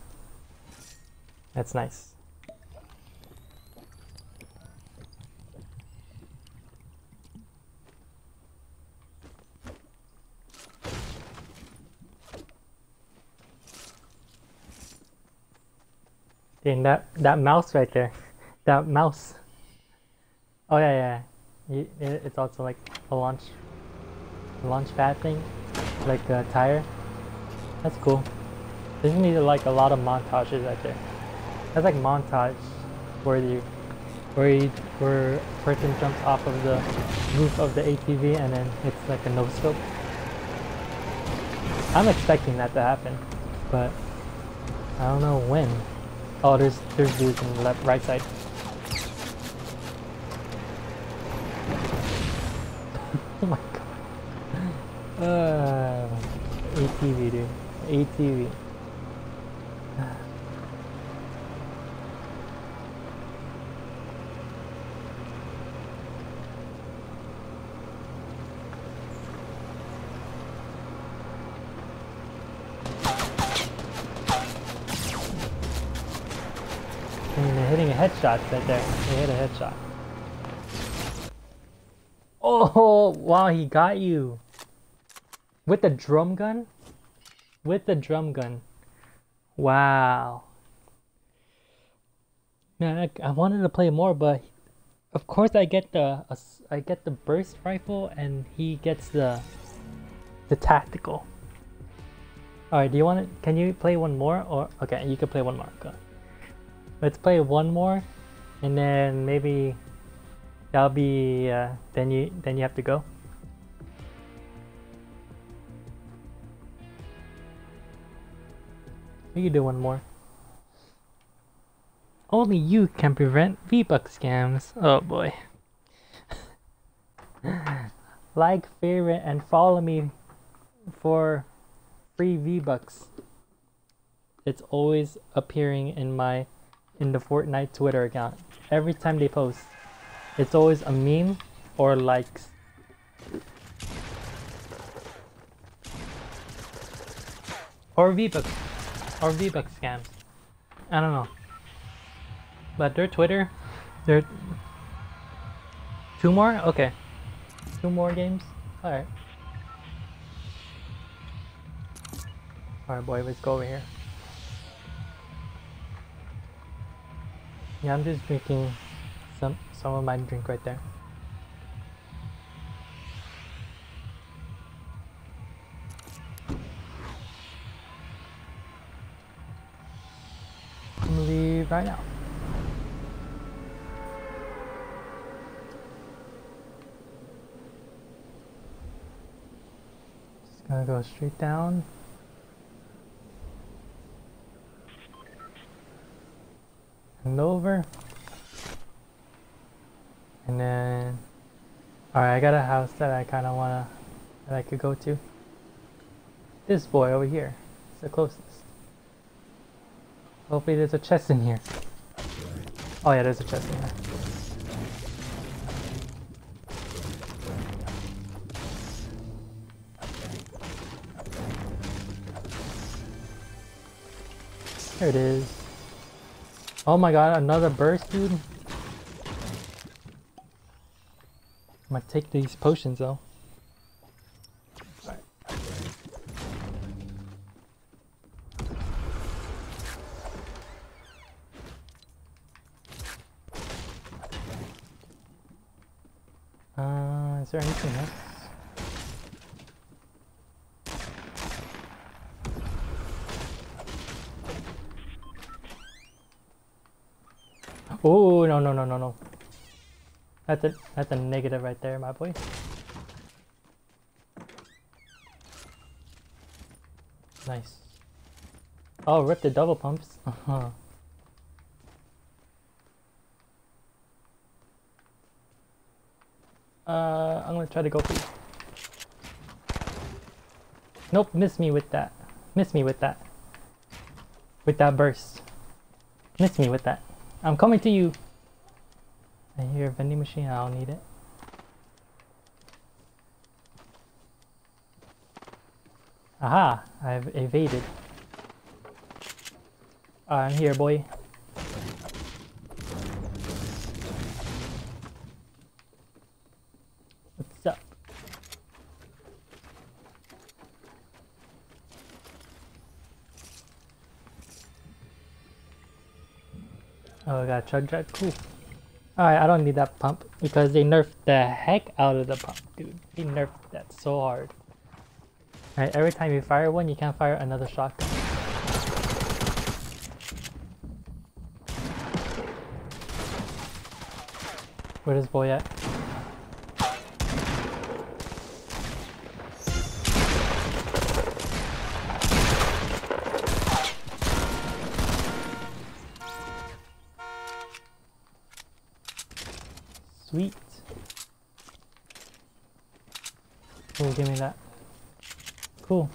That's nice. Dang, that, that mouse right there. That mouse. Oh yeah, yeah. it's also like a launch, launch pad thing, like a tire. That's cool. This needs like a lot of montages right there. That's like montage where you, where you, where person jumps off of the roof of the ATV and then it's like a no scope. I'm expecting that to happen, but I don't know when. Oh, there's there's dudes on the left, right side. oh my god. Uh, ATV, dude. ATV. Headshots right there. They hit a headshot. Oh, wow, he got you. With the drum gun? With the drum gun. Wow. Man, I, I wanted to play more, but of course I get the uh, I get the burst rifle and he gets the the tactical. All right, do you want to? Can you play one more? Or okay, you can play one more. Go. Let's play one more, and then maybe that'll be. Uh, then you then you have to go. We do one more. Only you can prevent V-Buck scams. Oh boy. like, favorite, and follow me for free V-Bucks. It's always appearing in my in the Fortnite Twitter account. Every time they post. It's always a meme or likes. Or V-Bucks. Or V-Bucks scams. I don't know. But their Twitter, they're two more. Okay, two more games. All right. All right, boy. Let's go over here. Yeah, I'm just drinking some some of my drink right there. I'm leave right now. Just Gonna go straight down. Over. And then... Alright, I got a house that I kind of want to... That I could go to. This boy over here. It's the closest. Hopefully there's a chest in here. Oh yeah, there's a chest in here. There it is. Oh my god, another burst, dude. I'm gonna take these potions though. Uh, is there anything else? Oh no no no no no. That's a that's a negative right there, my boy. Nice. Oh, rip the double pumps. Uh-huh. Uh, I'm gonna try to go for. Nope, miss me with that. Miss me with that. With that burst. Miss me with that. I'm coming to you. I hear a vending machine. I don't need it. Aha! I've evaded. Uh, I'm here, boy. What's up? Oh, I got a chug jug. Cool. Alright, I don't need that pump because they nerfed the heck out of the pump, dude. They nerfed that so hard. Alright, every time you fire one, you can't fire another shotgun. Where is boy at? Sweet. Oh, give me that. Cool.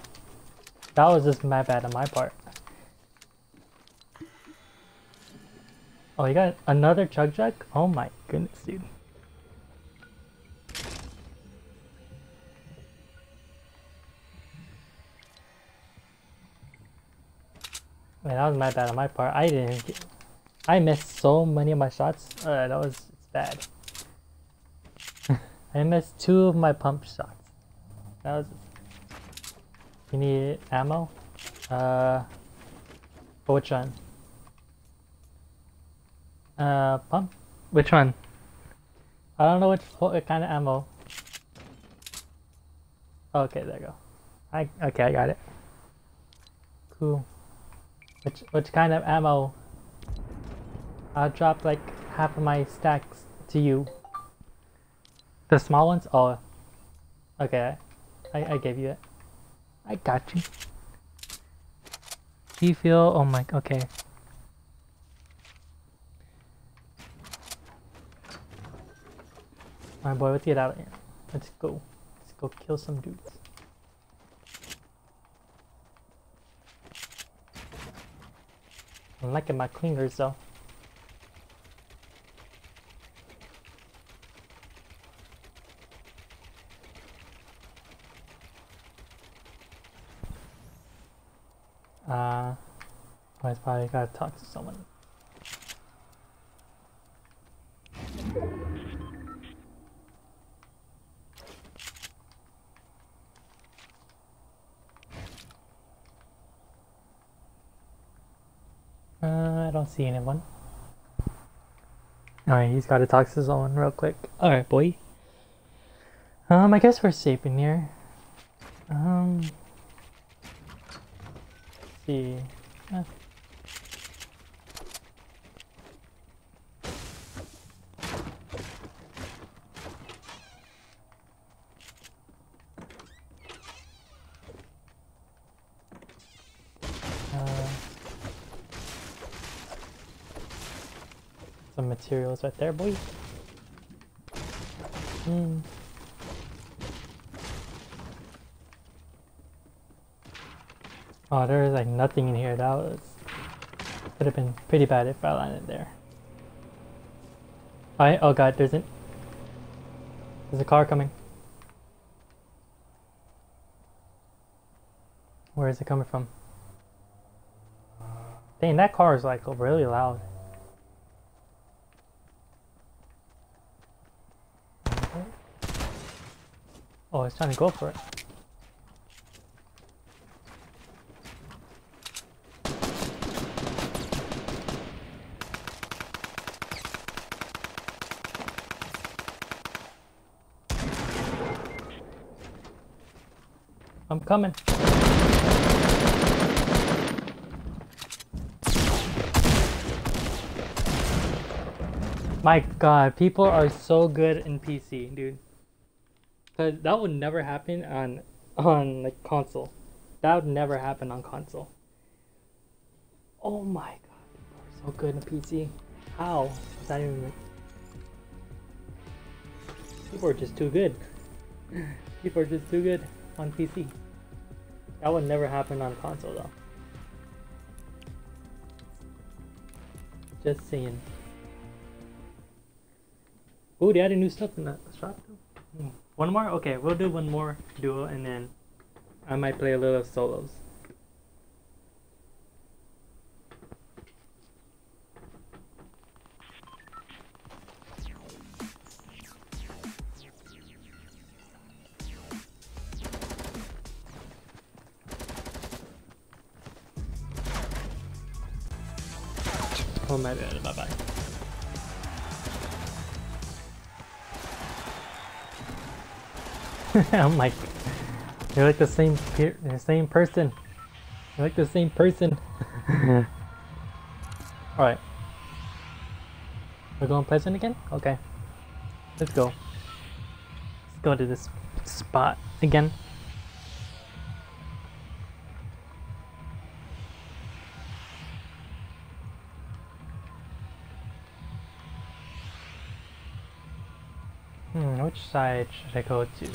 That was just my bad on my part. Oh, you got another chug jug? Oh my goodness, dude. Man, that was my bad on my part. I didn't get, I missed so many of my shots. Uh, that was it's bad. I missed two of my pump shots. That was. You need ammo? Uh. For which one? Uh, pump? Which one? I don't know which what kind of ammo. Okay, there you go. I okay, I got it. Cool. Which which kind of ammo? I'll drop like half of my stacks to you. The small ones? Oh. Okay. I, I gave you it. I got you. G fuel, oh my okay. My boy, let's get out of here. Let's go. Let's go kill some dudes. I'm liking my clingers though. Uh, I probably gotta talk to someone. Uh, I don't see anyone. Alright, he's gotta talk to someone real quick. Alright, boy. Um, I guess we're safe in here. Um, see. Uh, some materials right there, boy. Hmm. Oh, there is like nothing in here. That was would have been pretty bad if I landed there. Oh, I oh god, there's an there's a car coming. Where is it coming from? Dang, that car is like really loud. Oh, it's trying to go for it. I'm coming. My god, people are so good in PC, dude. Cause that would never happen on on like console. That would never happen on console. Oh my god, people are so good in PC. How? Is that even People are just too good. People are just too good on PC. That would never happen on console though. Just saying. Oh, they added new stuff in that shop. Hmm. One more? Okay, we'll do one more duo and then I might play a little solos. Bad, bye bye. I'm like, you're like the same the same person. You're like the same person. Alright. We're going Pleasant again? Okay. Let's go. Let's go to this spot again. Which side should I go to?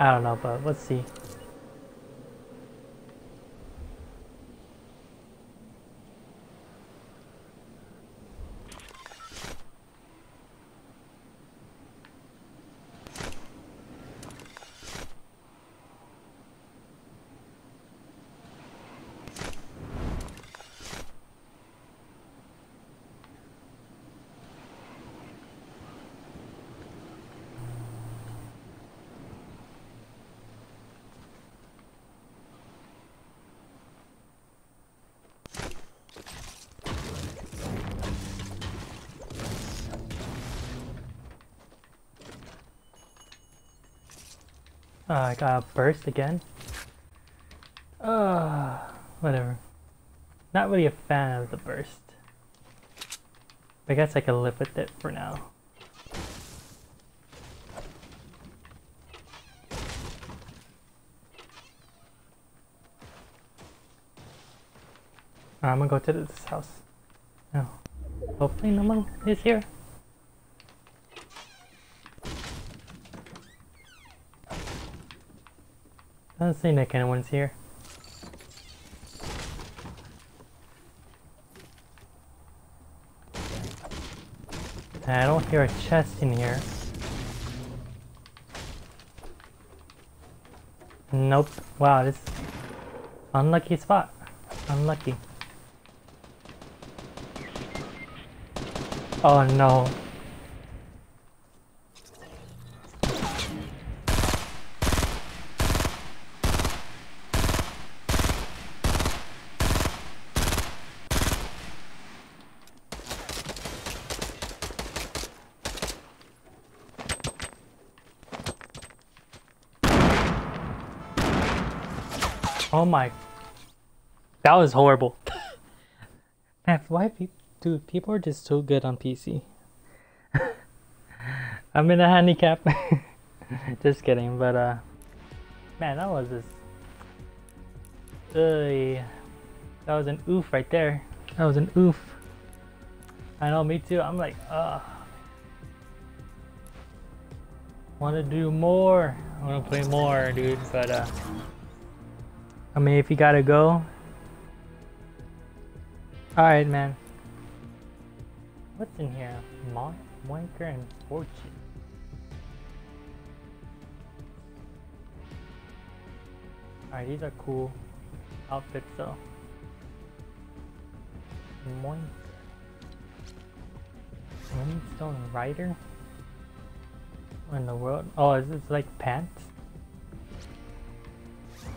I don't know, but let's see. I got a burst again. Uh, whatever. Not really a fan of the burst. I guess I can live with it for now. I'm gonna go to this house. No. Hopefully no one is here. Doesn't see like anyone's here. I don't hear a chest in here. Nope. Wow, this unlucky spot. Unlucky. Oh no. Oh my. That was horrible. Man, why people, dude, people are just so good on PC. I'm in a handicap. just kidding, but uh, man, that was just, uh, that was an oof right there. That was an oof. I know, me too. I'm like, uh, want to do more. I want to play more, dude, but uh. I mean, if you gotta go. Alright, man. What's in here? Mon Wanker and Fortune. Alright, these are cool outfits though. Moinker. Moonstone Rider? What in the world? Oh, is this like pants?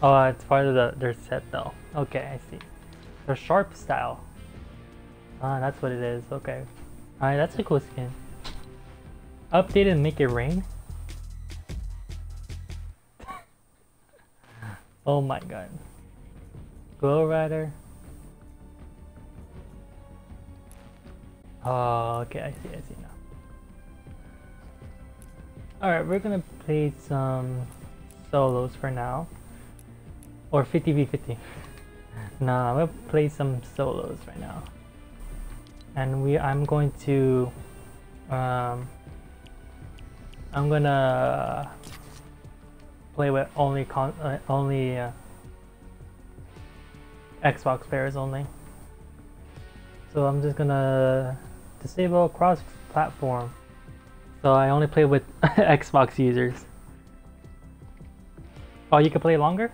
Oh, it's part of the, their set though. Okay, I see. The sharp style. Ah, that's what it is. Okay. Alright, that's a cool skin. Update and make it rain? oh my god. Glow Rider. Oh, okay, I see, I see now. Alright, we're gonna play some solos for now. Or 50v50. nah, I'm gonna play some solos right now. And we I'm going to um I'm gonna play with only con uh, only uh, Xbox players only. So I'm just gonna disable cross platform. So I only play with Xbox users. Oh, you can play longer?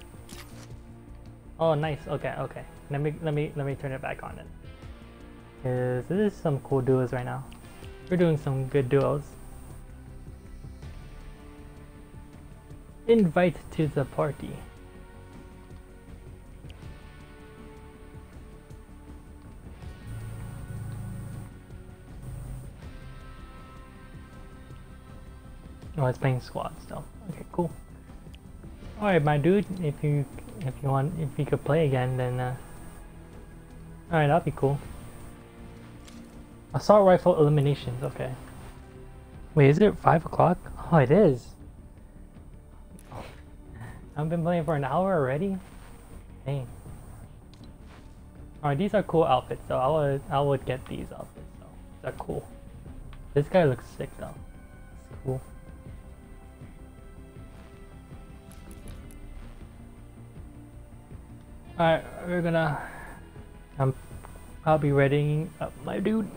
Oh, nice. Okay, okay. Let me let me let me turn it back on then. Cause this is some cool duos right now. We're doing some good duos. Invite to the party. Oh, it's playing squad still. Okay, cool. Alright, my dude, if you if you want, if you could play again, then uh, all right, that'd be cool. Assault rifle eliminations. Okay. Wait, is it five o'clock? Oh, it is. I've been playing for an hour already. Dang. Alright, these are cool outfits so I would I would get these outfits though. They're cool. This guy looks sick though. Alright, we're gonna... Um, I'll be readying up my dude.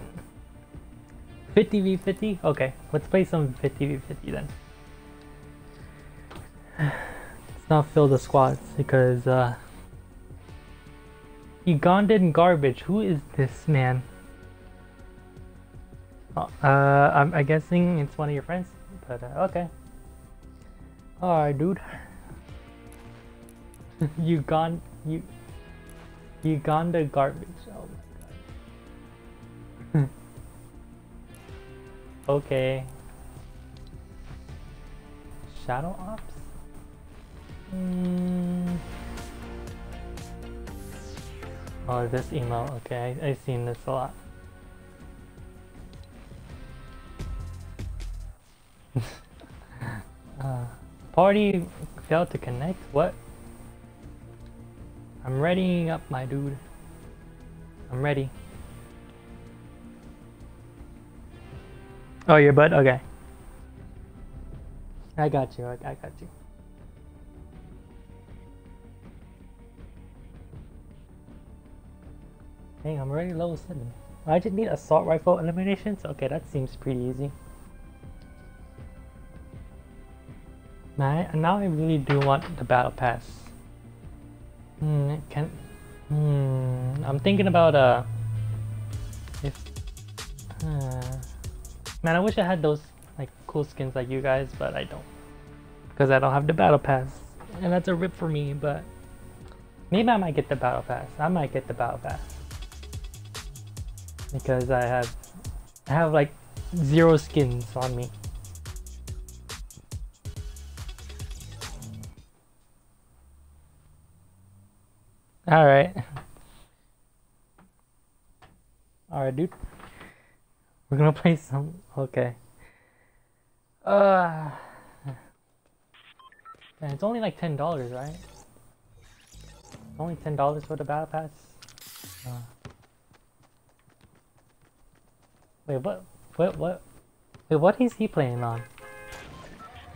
50v50? Okay, let's play some 50v50 then. Let's not fill the squads because, uh... Ugandan garbage, who is this man? Oh, uh, I'm, I'm guessing it's one of your friends, but uh, okay. Alright, dude. Ugandan you Uganda garbage. Oh my god. okay. Shadow Ops? Mm. Oh, this email. Okay, I, I've seen this a lot. uh, party failed to connect? What? I'm readying up, my dude. I'm ready. Oh, your butt? Okay. I got you. I, got you. Hey, I'm already level 7. I just need assault rifle eliminations? Okay, that seems pretty easy. Man, now I really do want the battle pass. Hmm, can... Hmm, I'm thinking about, uh... If... Uh, man, I wish I had those, like, cool skins like you guys, but I don't. Because I don't have the battle pass. And that's a rip for me, but... Maybe I might get the battle pass. I might get the battle pass because I have I have like zero skins on me. All right. All right, dude. We're gonna play some. Okay. Uh. Man, it's only like ten dollars, right? Only ten dollars for the battle pass. Uh. Wait, what? What? What? Wait, what is he playing on?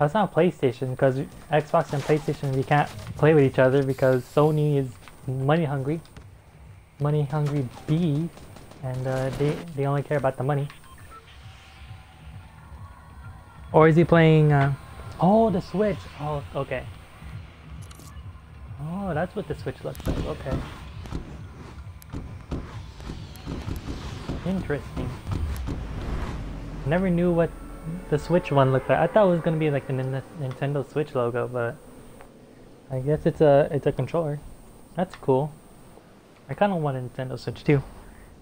That's not PlayStation because Xbox and PlayStation we can't play with each other because Sony is money hungry, money hungry B, and uh, they they only care about the money. Or is he playing? Uh, oh, the Switch. Oh, okay. Oh, that's what the Switch looks like. Okay. Interesting. Never knew what the Switch one looked like. I thought it was gonna be like the Nintendo Switch logo, but I guess it's a it's a controller. That's cool. I kind of want a Nintendo Switch too.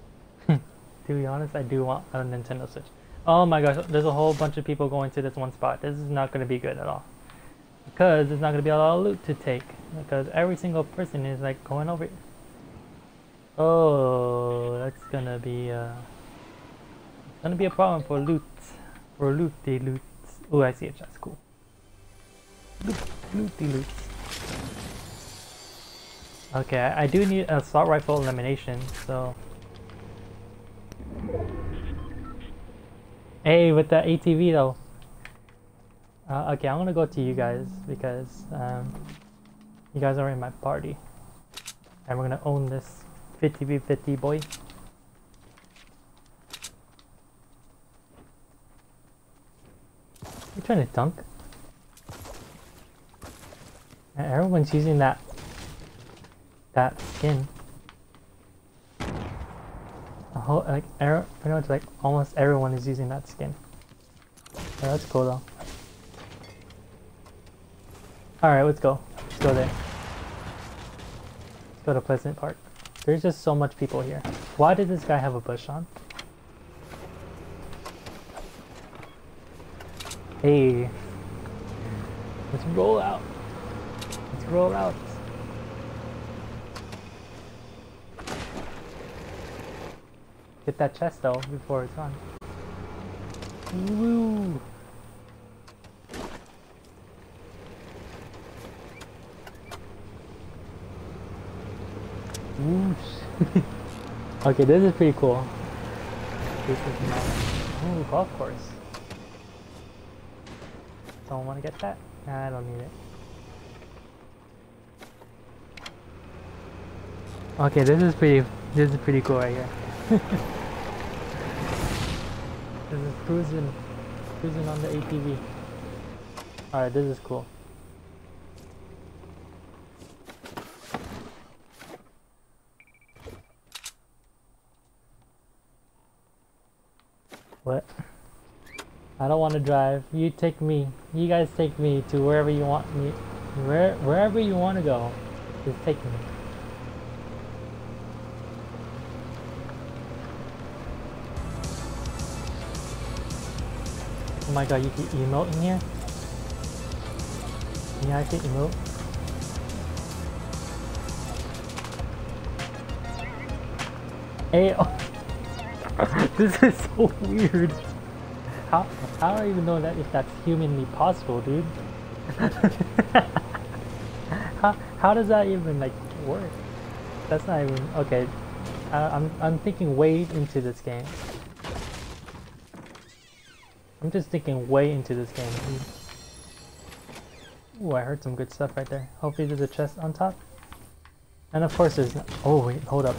to be honest, I do want a Nintendo Switch. Oh my gosh, there's a whole bunch of people going to this one spot. This is not going to be good at all. Because there's not going to be a lot of loot to take. Because every single person is like going over here. Oh, that's going to be... Uh, Gonna be a problem for loot. For loot looty loot. Oh, I see it. That's cool. Loot, looty loot. Okay, I, do need a assault rifle elimination, so. Hey, with the ATV though. Uh, okay, I'm gonna go to you guys because um, you guys are in my party. And we're gonna own this 50v50 boy. You trying to dunk? Everyone's using that that skin. The whole like er, pretty much like almost everyone is using that skin. That's cool though. Alright, let's go. Let's go there. Let's go to Pleasant Park. There's just so much people here. Why did this guy have a bush on? Hey. Let's roll out. Let's roll out. Get that chest though before it's gone. Woo! Whoosh. okay, this is pretty cool. This is nice. Ooh, golf course. Don't want to get that? Nah, I don't need it. Okay, this is pretty. This is pretty cool right here. this is cruising, cruising on the ATV. All right, this is cool. What? I don't want to drive. You take me. You guys take me to wherever you want me. Where, wherever you want to go, just take me. Oh my god, you can emote in here? Yeah, I can emote. Hey, oh. this is so weird. How, how do I even know that if that's humanly possible, dude? how, how does that even like work? That's not even, okay. I, I'm, I'm thinking way into this game. I'm just thinking way into this game. Ooh, I heard some good stuff right there. Hopefully there's a chest on top. And of course there's... Oh wait, hold up.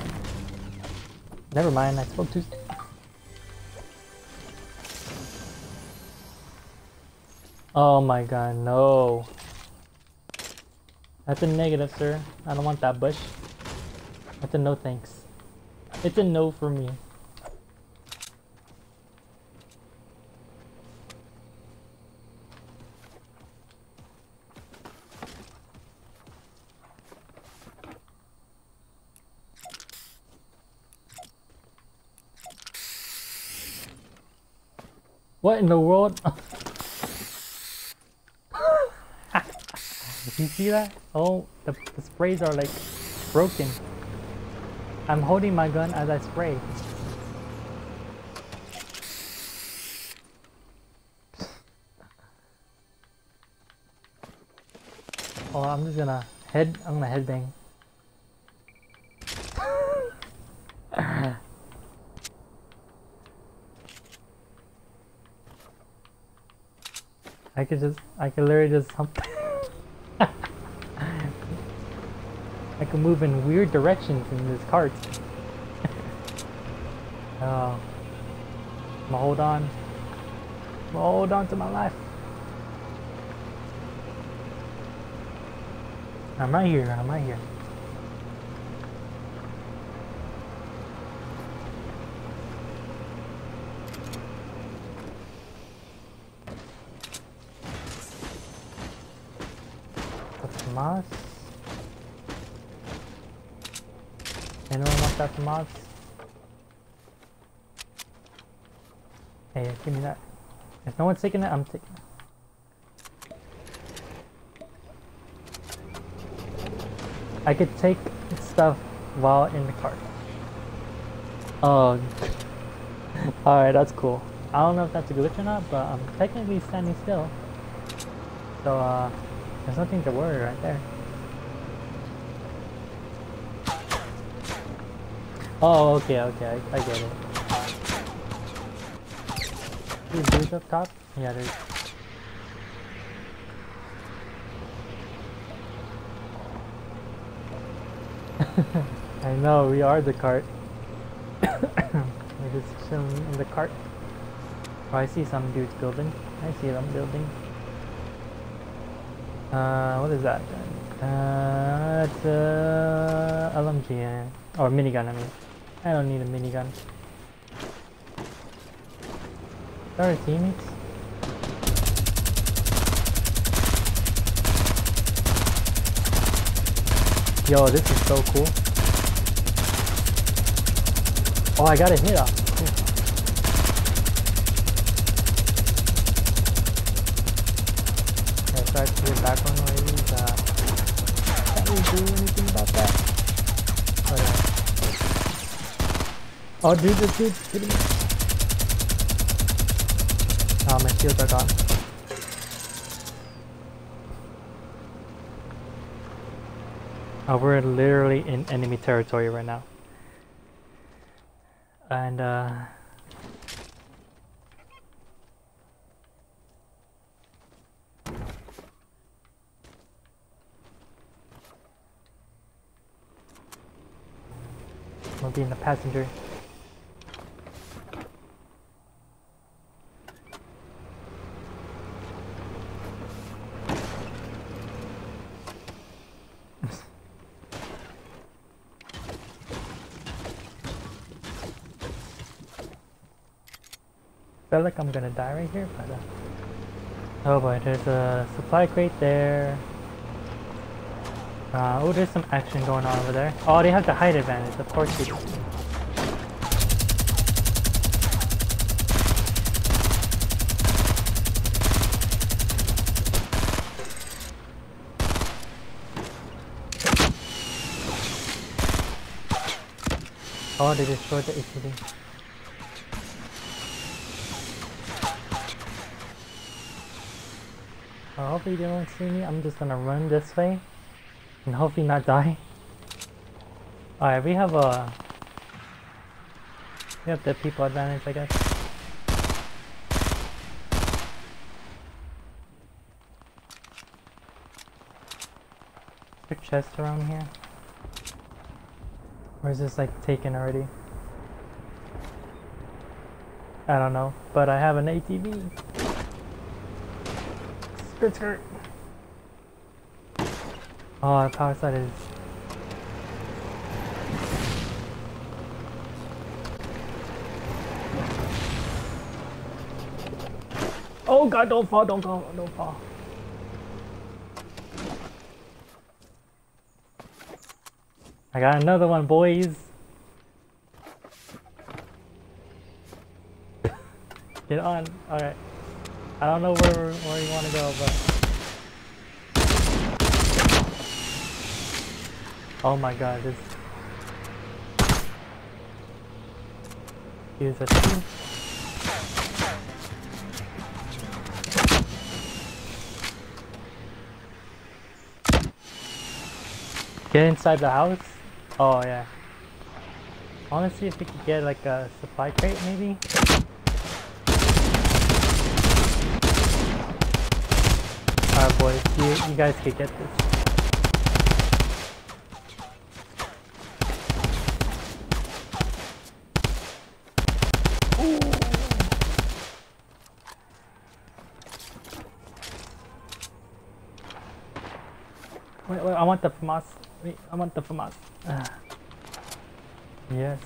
Never mind, I spoke too... Oh my god, no. That's a negative, sir. I don't want that bush. That's a no thanks. It's a no for me. What in the world? you see that? Oh, the, the sprays are like broken. I'm holding my gun as I spray. oh, I'm just gonna head, I'm gonna headbang. I could just, I could literally just hump. I can move in weird directions in this cart. Uh, oh. Gonna hold on. Gonna hold on to my life. I'm right here, I'm right here. moss. Anyone moss? Hey, give me that. If no one's taking it, I'm taking it. I could take stuff while in the cart. Oh, alright, that's cool. I don't know if that's a glitch or not, but I'm technically standing still. So, uh, there's nothing to worry right there. Oh, okay, okay, I, I get it. These dudes up top? Yeah, there's... I know, we are the cart. We're just in the cart. Oh, I see some dudes building. I see them building. Uh, what is that? Uh, it's a uh, LMG, or minigun. I mean, I don't need a minigun. Sorry, teammates. Yo, this is so cool. Oh, I got a hit off. try to get back on ways. Uh, can't really do anything about that. Oh, dude, this dude's hitting me. Oh, my shields are gone. Oh, we're literally in enemy territory right now. And, uh... We'll be in the passenger. Feel like I'm gonna die right here, but uh... Oh boy, there's a supply crate there. Uh, oh, there's some action going on over there. Oh, they have the height advantage. Of course they do. Oh, they destroyed the ATV. Hopefully they don't see me. I'm just gonna run this way and hopefully not die. Alright, we have a... We have the people advantage, I guess. There chests around here? Or is this like taken already? I don't know, but I have an ATV. Oh, the power side is Oh god, don't fall, don't go, don't fall. I got another one, boys. Get on. Alright. I don't know where, where you want to go, but... Oh my god, this... Use a. Get inside the house? Oh yeah. I wanna see if we could get like a supply crate maybe? Alright boys, you, you guys could get this. Wait, wait, I want the FAMAS. Wait, I want the FAMAS. Ah. Yes.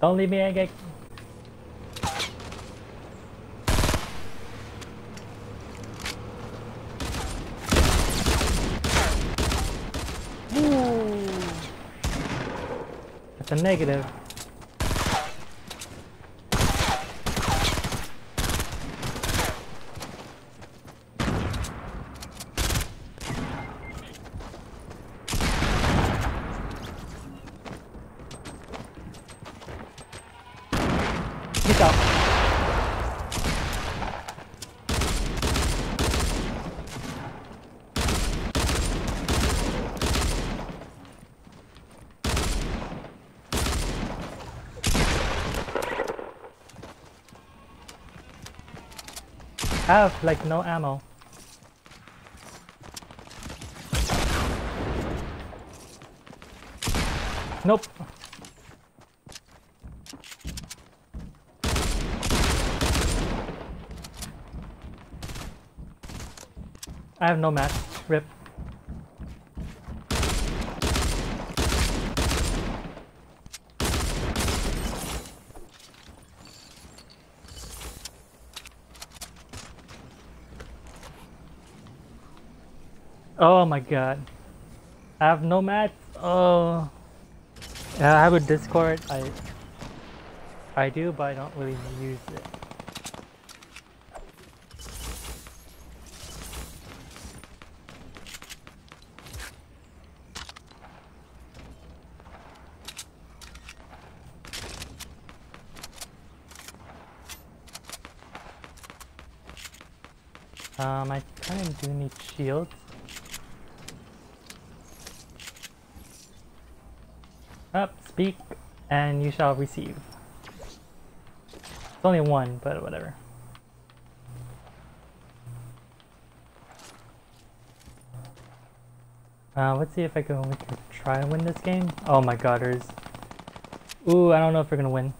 Don't leave me. Ooh. Negative. Get out. I have like no ammo. Nope. I have no match. Rip. Oh my god. I have no match. Oh. I have a Discord. I I do, but I don't really use it. Um, I kind of do need shields. Up, speak, and you shall receive. It's only one, but whatever. Uh, let's see if I can, we can try and win this game. Oh my god, there's... Ooh, I don't know if we're gonna win.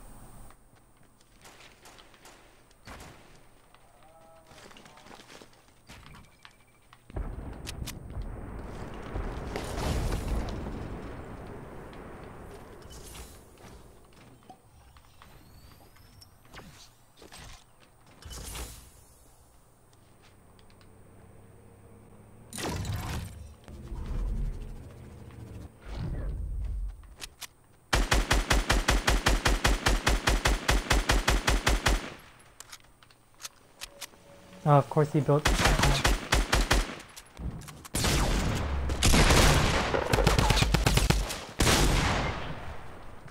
Oh, of course he built.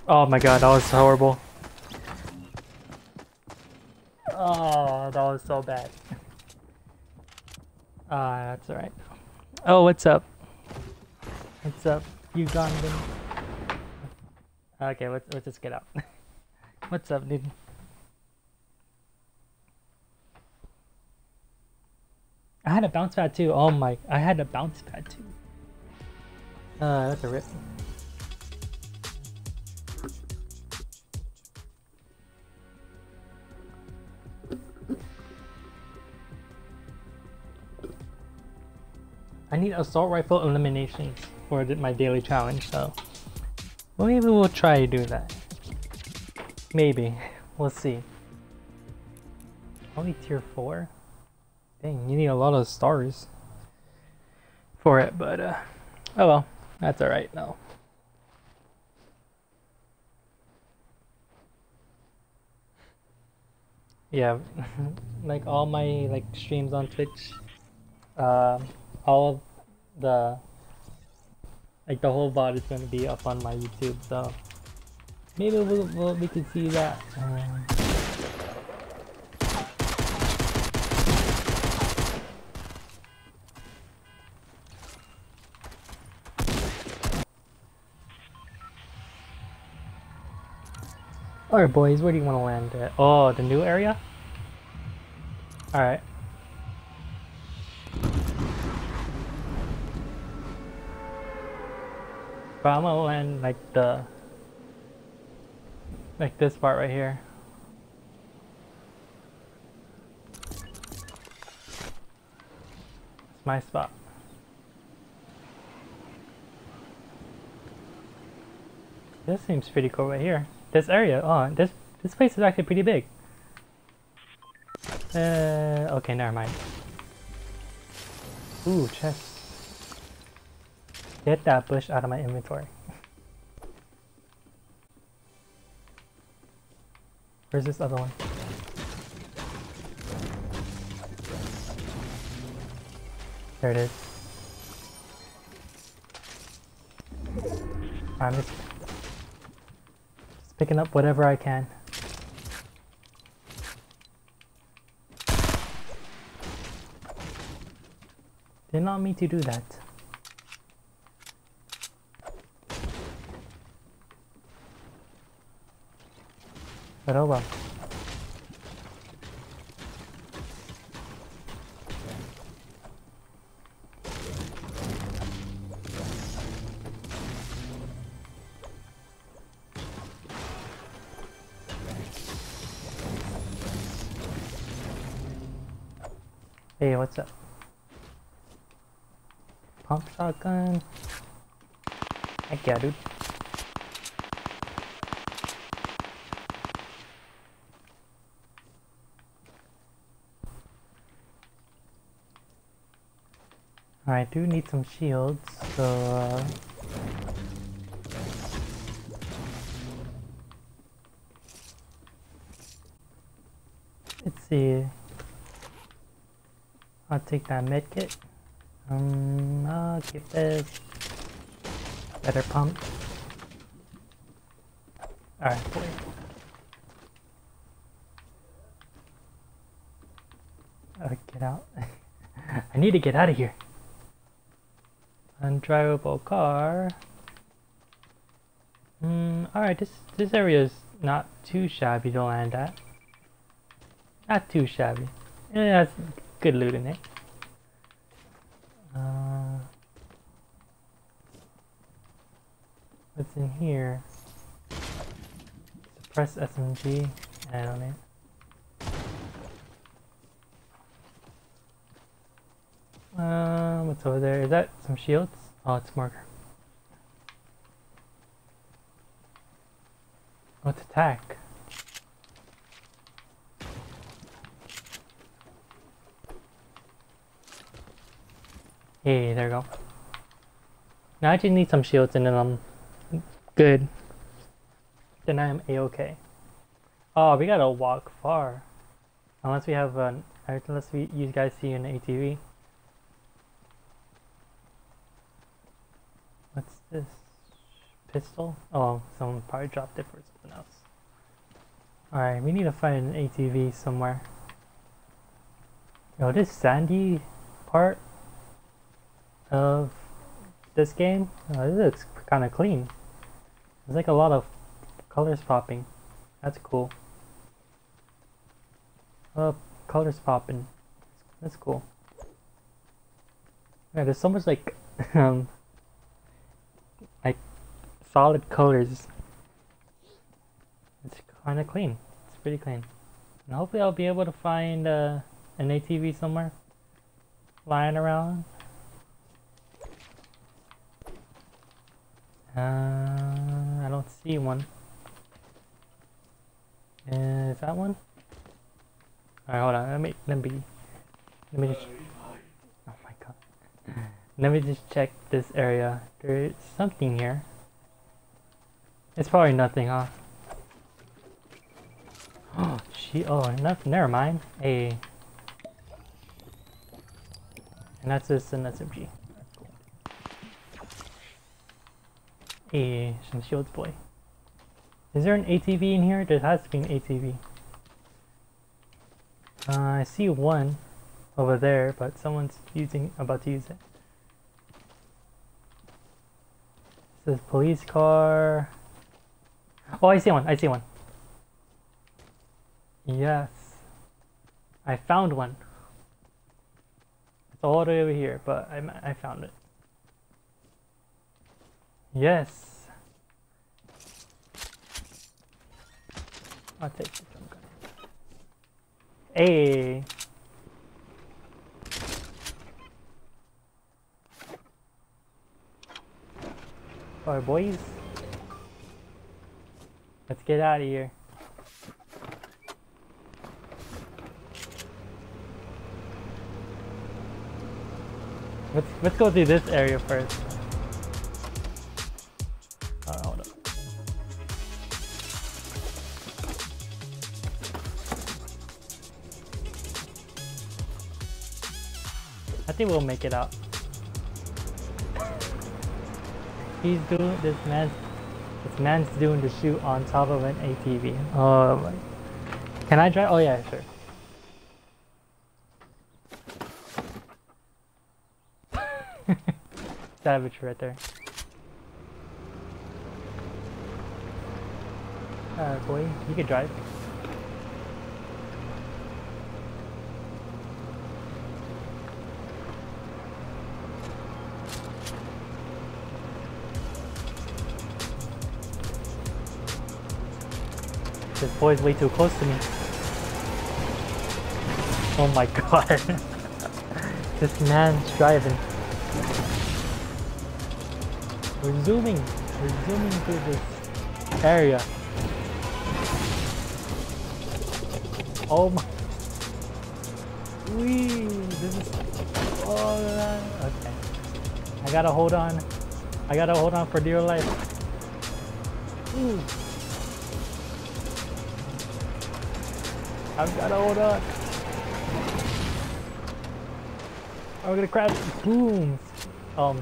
Oh my god, that was horrible. Oh, that was so bad. Ah, uh, that's alright. Oh, what's up? What's up, Ugandan? Okay, let's let's just get out. what's up, dude? Had a bounce pad too. Oh my, I had a bounce pad too. Uh, that's a rip. I need assault rifle eliminations for my daily challenge, so maybe we'll try to do that. Maybe. We'll see. Only tier 4? Dang, you need a lot of stars for it, but uh, oh well, that's alright now. Yeah, like all my like streams on Twitch, uh, all of the like the whole VOD is gonna be up on my YouTube, so maybe we'll, we'll we can see that. Uh, Alright boys, where do you want to land at? Oh, the new area? Alright. But I'm gonna land like the... Like this part right here. It's my spot. This seems pretty cool right here. This area, oh, this this place is actually pretty big. Uh, okay, never mind. Ooh, chest. Get that bush out of my inventory. Where's this other one? There it is. I'm just Picking up whatever I can. Did not mean to do that. But oh well. What's up? Pump shotgun. Heck yeah, dude. I do need some shields, so uh, let's see. I'll take that medkit. Um, I'll get this. Better pump. Alright. Oh, get out. I need to get out of here. Undrivable car. Hmm, alright, this, this area is not too shabby to land at. Not too shabby. Yeah, good loot in it. Uh, what's in here? Suppress SMG. I don't know. Uh, what's over there? Is that some shields? Oh, it's marker. What's attack? Hey, there we go. Now I just need some shields and then I'm good. Then I am a-okay. Oh, we gotta walk far. Unless we have an, unless we, you guys see an ATV. What's this? pistol? Oh, someone probably dropped it for something else. Alright, we need to find an ATV somewhere. Yo, this sandy part of this game, uh, this looks kind of clean. There's like a lot of colors popping. That's cool. Oh, colors popping. That's cool. Yeah, there's so much like, um, like solid colors. It's kind of clean. It's pretty clean. And hopefully I'll be able to find uh, an ATV somewhere lying around. Uh, I don't see one. Is that one? Alright, hold on. Let me let me let me just. Oh my god. Let me just check this area. There's something here. It's probably nothing, huh? Oh, she. Oh, enough. Never mind. Hey. And that's just an SMG. Hey, some shields, boy. Is there an ATV in here? There has to be an ATV. Uh, I see one over there, but someone's using about to use it. This is police car. Oh, I see one. I see one. Yes. I found one. It's all the way over here, but I, I found it. Yes. I'll take the drum gun. Hey. Alright, boys. Let's get out of here. Let's let's go through this area first. I think we'll make it out. He's doing this man's this man's doing the shoot on top of an ATV. Oh my. Can I drive? Oh yeah, sure. Savage right there. Uh, boy, you can drive. This boy's way too close to me. Oh my god. this man's driving. We're zooming. We're zooming through this area. Oh my. Wee. This is. Oh, okay. I gotta hold on. I gotta hold on for dear life. Ooh. I've gotta hold on. I'm gonna crash. Boom. Um,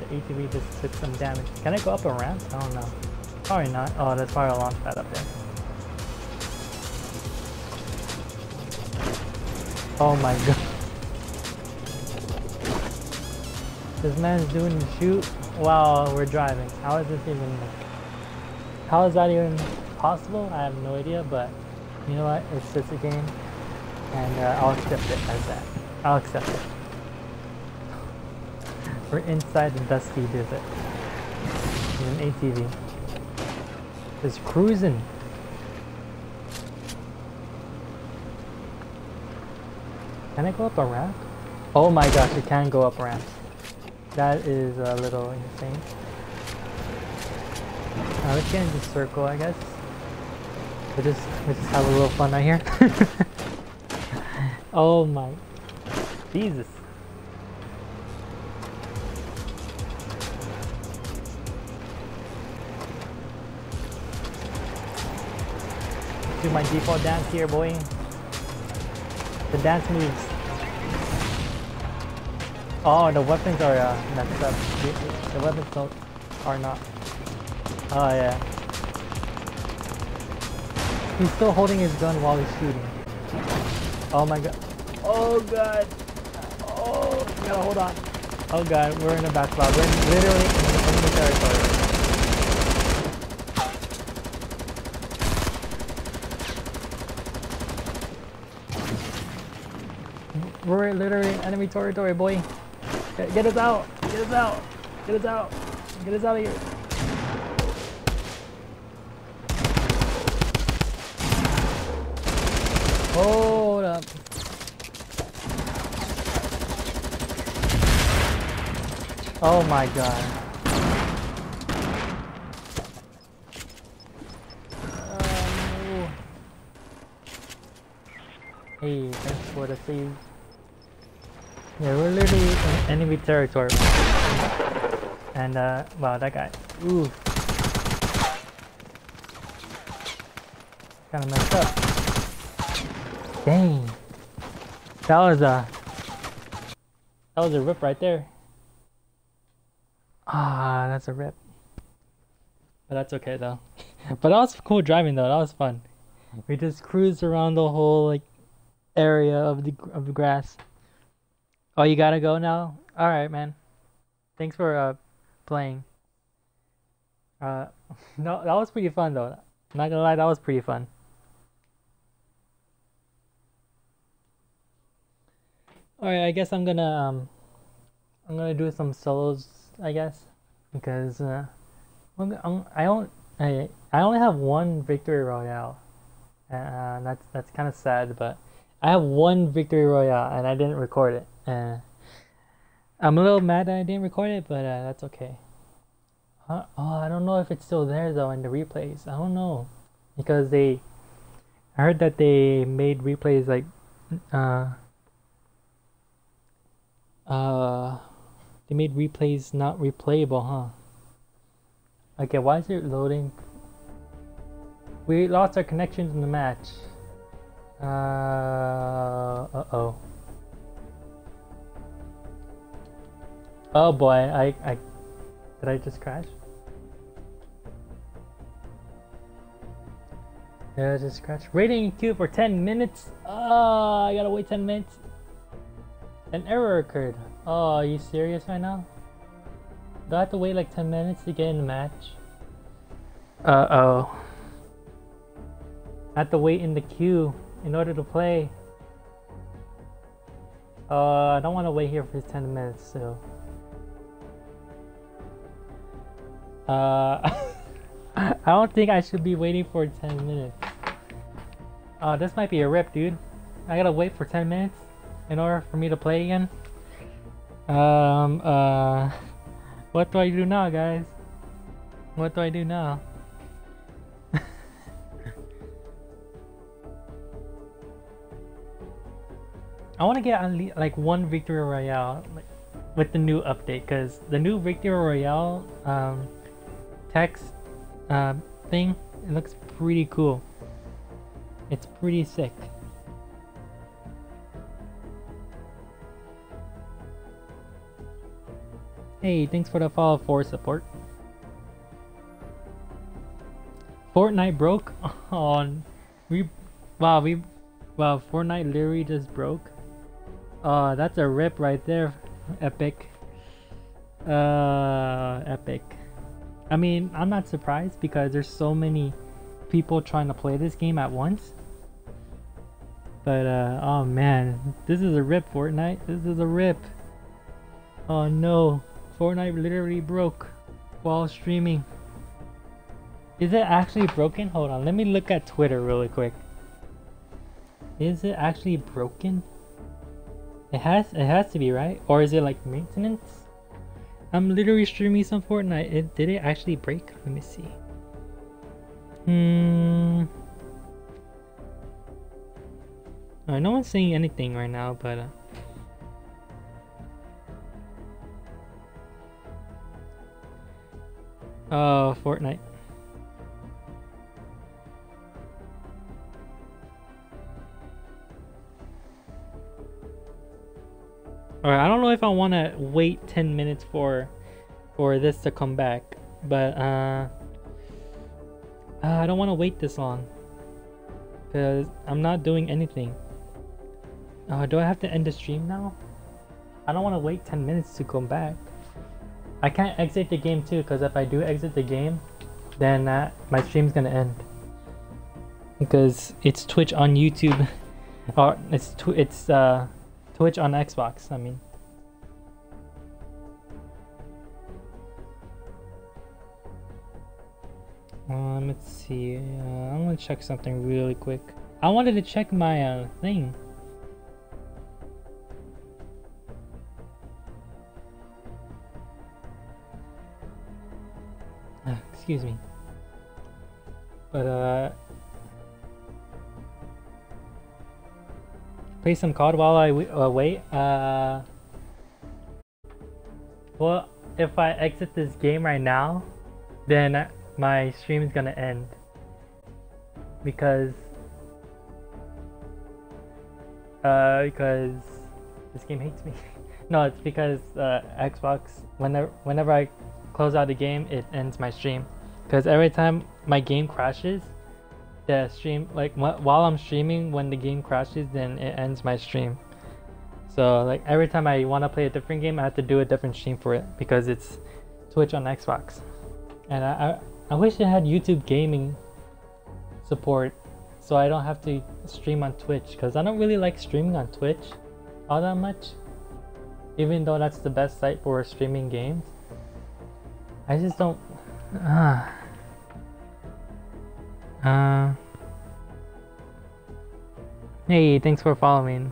the ATV just took some damage. Can I go up a ramp? I don't know. Probably not. Oh, there's probably a launch pad up there. Oh my god. This man's doing the shoot while we're driving. How is this even... How is that even possible? I have no idea, but you know what? It's just a game, and uh, I'll accept it as that. I'll accept it. We're inside the dusty desert. In an ATV. Just cruising. Can I go up a ramp? Oh my gosh, it can go up ramps. That is a little insane. Uh, let's get in the circle, I guess. We just we just have a little fun right here. oh my Jesus. Do my default dance here, boy. The dance moves. Oh, the weapons are uh, messed up. The, the weapons don't, are not. Oh yeah. He's still holding his gun while he's shooting. Oh my god. Oh god. Oh, gotta hold on. Oh god, we're in a backflop. We're literally in enemy territory. We're literally in enemy territory, boy. Get, get us out! Get us out! Get us out! Get us out of here! Hold up. Oh my god. Oh, no. Hey, thanks for the save. Yeah, we're literally in enemy territory. And uh, wow, that guy. Ooh. Kinda messed up. Dang. That was a... That was a rip right there. Ah, that's a rip. But that's okay though. but that was cool driving though. That was fun. We just cruised around the whole like area of the of the grass. Oh, you gotta go now. All right, man. Thanks for uh playing. Uh, no, that was pretty fun though. Not gonna lie, that was pretty fun. All right, I guess I'm gonna um, I'm gonna do some solos, I guess, because uh, I'm, I don't I I only have one victory royale, uh, that's that's kind of sad, but I have one victory royale and I didn't record it. Uh, I'm a little mad that I didn't record it, but uh, that's okay. Oh, I don't know if it's still there though in the replays. I don't know because they. I heard that they made replays like, uh. Uh, they made replays not replayable, huh? Okay, why is it loading? We lost our connections in the match. Uh, uh oh. Oh boy, I, I, did I just crash? Did I just crash? Rating queue for 10 minutes? Oh, I gotta wait 10 minutes. An error occurred. Oh, are you serious right now? Do I have to wait like 10 minutes to get in the match? Uh-oh. I have to wait in the queue in order to play. Uh, I don't want to wait here for 10 minutes, so... Uh, I don't think I should be waiting for 10 minutes. Uh, this might be a rip, dude. I gotta wait for 10 minutes in order for me to play again. Um, uh, what do I do now, guys? What do I do now? I want to get like one victory royale like, with the new update because the new victory royale um, text uh, thing, it looks pretty cool. It's pretty sick. Hey, thanks for the follow for support. Fortnite broke on we wow we wow Fortnite literally just broke. Uh that's a rip right there. Epic. Uh epic. I mean, I'm not surprised because there's so many people trying to play this game at once. But, uh, oh man, this is a rip, Fortnite. This is a rip. Oh no, Fortnite literally broke while streaming. Is it actually broken? Hold on, let me look at Twitter really quick. Is it actually broken? It has, it has to be, right? Or is it like maintenance? I'm literally streaming some Fortnite. It, did it actually break? Let me see. Hmm. Uh, no one's saying anything right now, but. Uh, Oh, Fortnite. Alright, I don't know if I want to wait 10 minutes for for this to come back, but uh Uh, I don't want to wait this long. Because I'm not doing anything. Uh, do I have to end the stream now? I don't want to wait 10 minutes to come back. I can't exit the game too because if I do exit the game, then uh, my stream's gonna end. Because it's Twitch on YouTube, or it's tw it's uh, Twitch on Xbox. I mean. Um, let's see. Uh, I'm gonna check something really quick. I wanted to check my uh, thing. Excuse me. But uh, play some COD while I uh, wait. Uh, well, if I exit this game right now, then my stream is gonna end because uh because this game hates me no it's because uh xbox whenever whenever i close out the game it ends my stream. Because every time my game crashes the stream like while i'm streaming when the game crashes then it ends my stream. So like every time i want to play a different game i have to do a different stream for it because it's twitch on xbox. And i, I I wish it had YouTube gaming support so I don't have to stream on Twitch because I don't really like streaming on Twitch all that much. Even though that's the best site for streaming games I just don't uh, uh hey thanks for following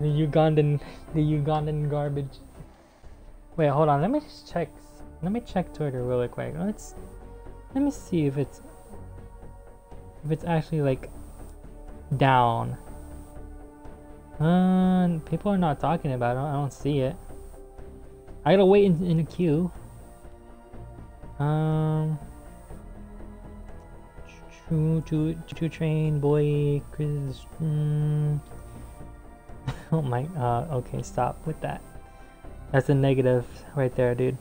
the Ugandan the Ugandan garbage wait hold on let me just check let me check Twitter really quick. Let's let me see if it's if it's actually like down. Uh, people are not talking about it. I don't see it. I gotta wait in, in the queue. Um. Choo choo choo train boy Chris. Mm. oh my. Uh. Okay. Stop with that. That's a negative right there, dude.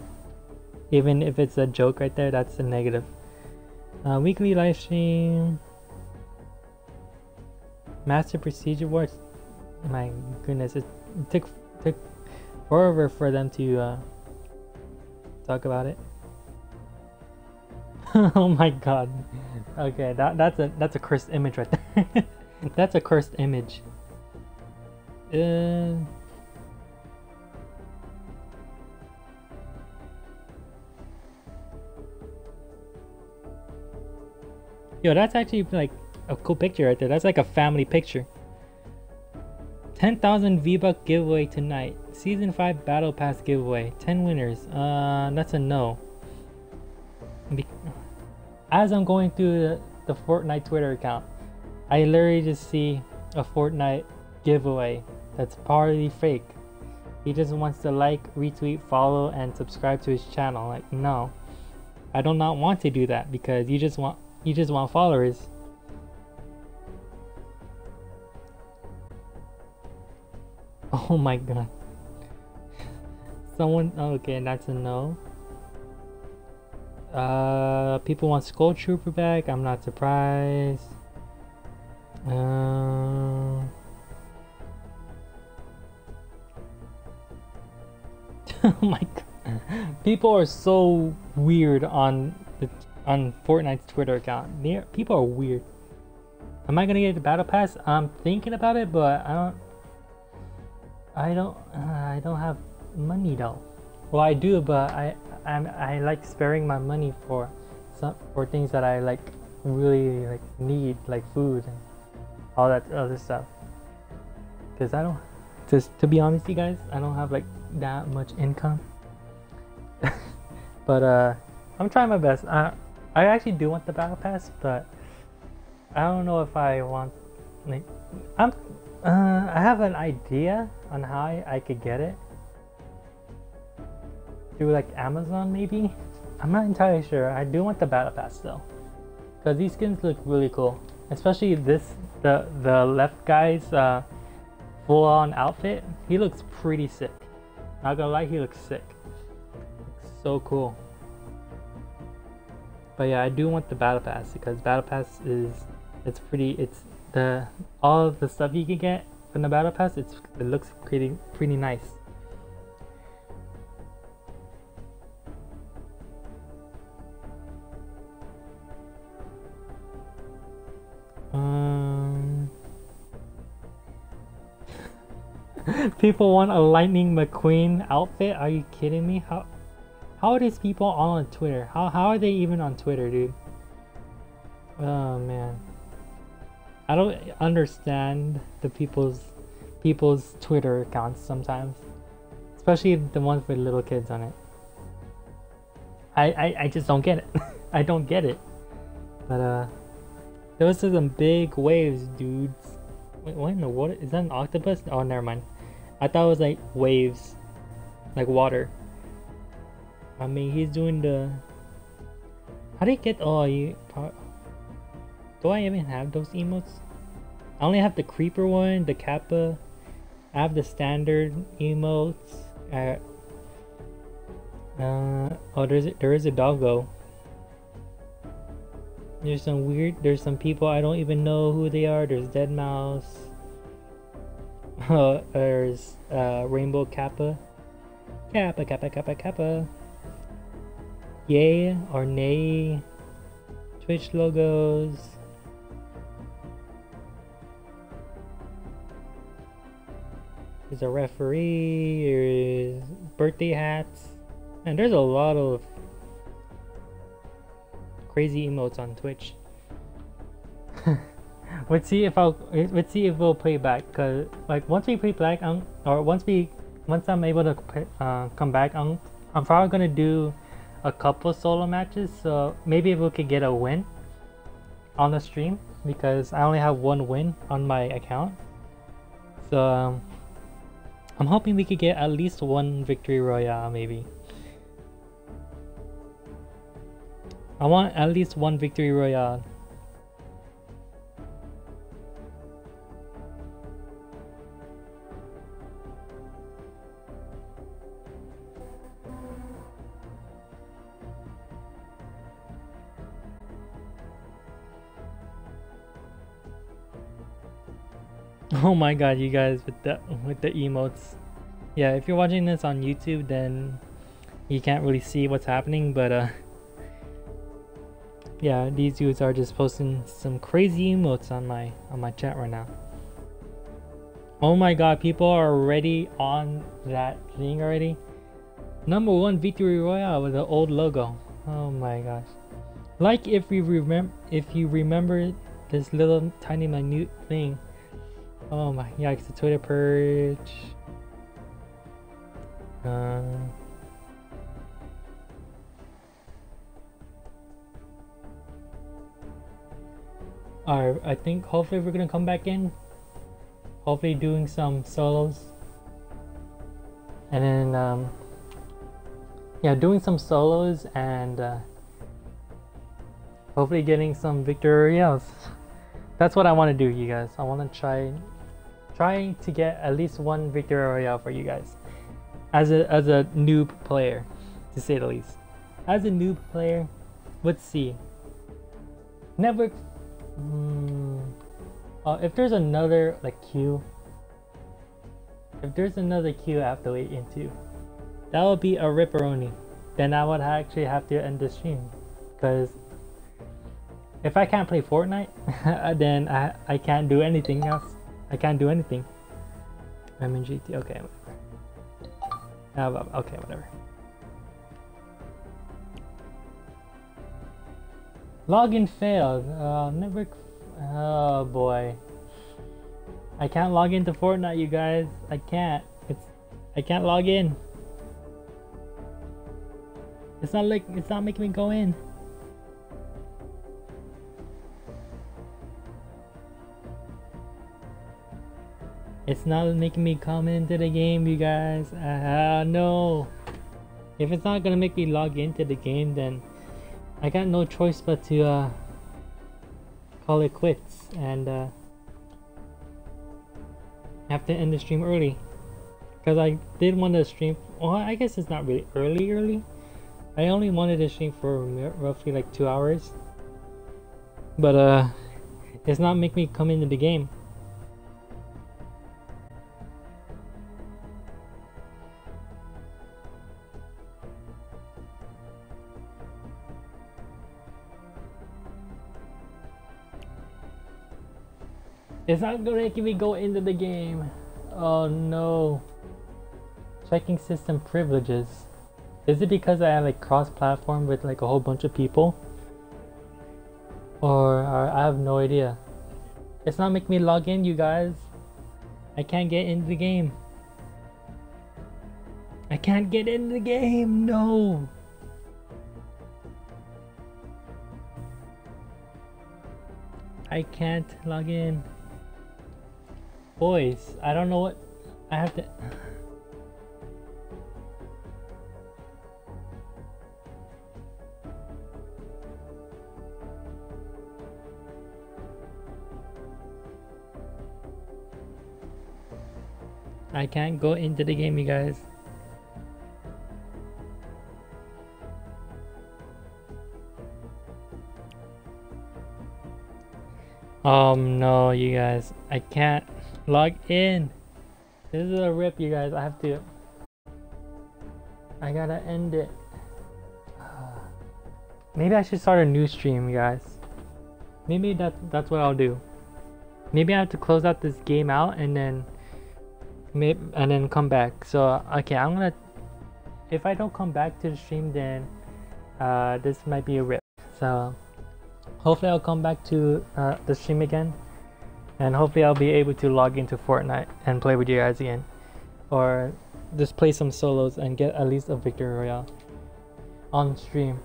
Even if it's a joke right there, that's a negative. Uh, weekly live stream. Master Procedure Wars. My goodness, it took took forever for them to uh, talk about it. oh my god. Okay, that that's a that's a cursed image right there. that's a cursed image. Uh Yo, that's actually like a cool picture right there. That's like a family picture. 10,000 V-Buck giveaway tonight. Season 5 Battle Pass giveaway. 10 winners. Uh, that's a no. Be As I'm going through the, the Fortnite Twitter account, I literally just see a Fortnite giveaway that's partly fake. He just wants to like, retweet, follow, and subscribe to his channel. Like, no. I do not want to do that because you just want you just want followers. Oh my god. Someone okay, that's a no. Uh people want Skull Trooper back, I'm not surprised. Uh, oh my god. People are so weird on the on Fortnite's Twitter account. People are weird. Am I gonna get the battle pass? I'm thinking about it, but I don't. I don't. Uh, I don't have money though. Well, I do, but I I'm, I like sparing my money for some for things that I like really like need, like food and all that other stuff. Cause I don't. Just to be honest, you guys, I don't have like that much income. but uh, I'm trying my best. I I actually do want the battle pass, but I don't know if I want. Like, I'm. Uh, I have an idea on how I, I could get it through like Amazon, maybe. I'm not entirely sure. I do want the battle pass though, because these skins look really cool. Especially this, the the left guy's uh, full-on outfit. He looks pretty sick. Not gonna lie, he looks sick. Looks so cool. But yeah, I do want the battle pass because battle pass is it's pretty. It's the all of the stuff you can get from the battle pass. It's it looks pretty pretty nice. Um, people want a Lightning McQueen outfit? Are you kidding me? How how are these people all on Twitter? How how are they even on Twitter, dude? Oh man. I don't understand the people's people's Twitter accounts sometimes. Especially the ones with little kids on it. I I, I just don't get it. I don't get it. But uh those are some big waves, dudes. Wait, what in the water? Is that an octopus? Oh, never mind. I thought it was like waves, like water. I mean, he's doing the. How do you get? Oh, you. Do I even have those emotes? I only have the creeper one, the kappa. I have the standard emotes. Uh, uh oh, there's there is a doggo. There's some weird, there's some people I don't even know who they are. There's Dead Mouse. Uh, there's uh, Rainbow Kappa. Kappa, Kappa, Kappa, Kappa. Yay or nay. Twitch logos. There's a referee, there's birthday hats, and there's a lot of crazy emotes on Twitch. let's see if I'll let's see if we'll play back. Cause like once we play back, um, or once we once I'm able to uh, come back, I'm I'm probably gonna do a couple solo matches. So maybe if we could get a win on the stream because I only have one win on my account. So um, I'm hoping we could get at least one victory royale, maybe. I want at least one victory royale. Oh my god, you guys with the with the emotes. Yeah, if you're watching this on YouTube, then you can't really see what's happening, but uh yeah, these dudes are just posting some crazy emotes on my on my chat right now. Oh my god, people are already on that thing already. Number one victory royale with the old logo. Oh my gosh. Like if you remember if you remember this little tiny minute thing. Oh my yikes, the Twitter purge. Uh Alright, I think hopefully we're gonna come back in. Hopefully doing some solos. And then, um, yeah, doing some solos and uh, hopefully getting some victorias. That's what I want to do, you guys. I want to try, trying to get at least one victory royale for you guys, as a as a noob player, to say the least. As a noob player, let's see. Network Mm, uh, if there's another like queue, if there's another queue I have to wait into, that would be a ripperoni. Then I would actually have to end the stream, because if I can't play Fortnite, then I I can't do anything else. I can't do anything. I'm in GT. Okay, whatever. Uh, okay, whatever. Login failed. Uh, never. Oh boy. I can't log into Fortnite, you guys. I can't. It's. I can't log in. It's not like it's not making me go in. It's not making me come into the game, you guys. Uh, no. If it's not gonna make me log into the game, then I got no choice but to uh, call it quits and uh, have to end the stream early. Because I did want to stream well I guess it's not really early early. I only wanted to stream for roughly like two hours, but uh, it's not make me come into the game. It's not make me go into the game. Oh no. Checking system privileges. Is it because I have like cross-platform with like a whole bunch of people? Or, or I have no idea. It's not making me log in, you guys. I can't get into the game. I can't get into the game, no. I can't log in. Boys, I don't know what I have to. I can't go into the game, you guys. Um, no, you guys. I can't. Log in. This is a rip, you guys. I have to. I gotta end it. Maybe I should start a new stream, you guys. Maybe that that's what I'll do. Maybe I have to close out this game out and then maybe and then come back. So okay, I'm gonna. If I don't come back to the stream, then uh, this might be a rip. So hopefully I'll come back to uh, the stream again and hopefully I'll be able to log into Fortnite and play with you guys again. Or just play some solos and get at least a victory royale on stream.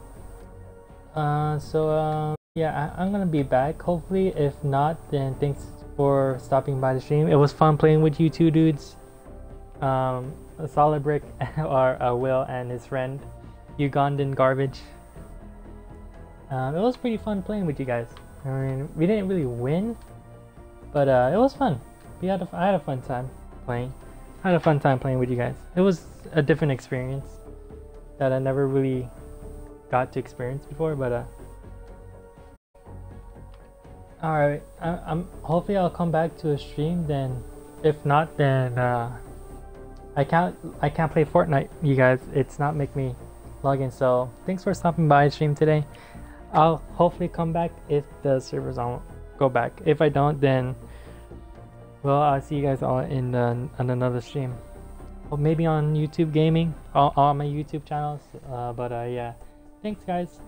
Uh, so uh, yeah I- am gonna be back hopefully. If not then thanks for stopping by the stream. It was fun playing with you two dudes. Um, ASolidBrick or uh, Will and his friend Ugandan garbage. Um, it was pretty fun playing with you guys. I mean we didn't really win but uh, it was fun. We had a, I had a fun time playing. I had a fun time playing with you guys. It was a different experience that I never really got to experience before. But uh, all right, I'm hopefully I'll come back to a stream. Then, if not, then uh, I can't I can't play Fortnite. You guys, it's not make me log in. So thanks for stopping by stream today. I'll hopefully come back if the servers don't go back. If I don't, then well, I'll see you guys all in uh, on another stream. Or maybe on YouTube Gaming, on, on my YouTube channels. Uh, but uh, yeah, thanks guys.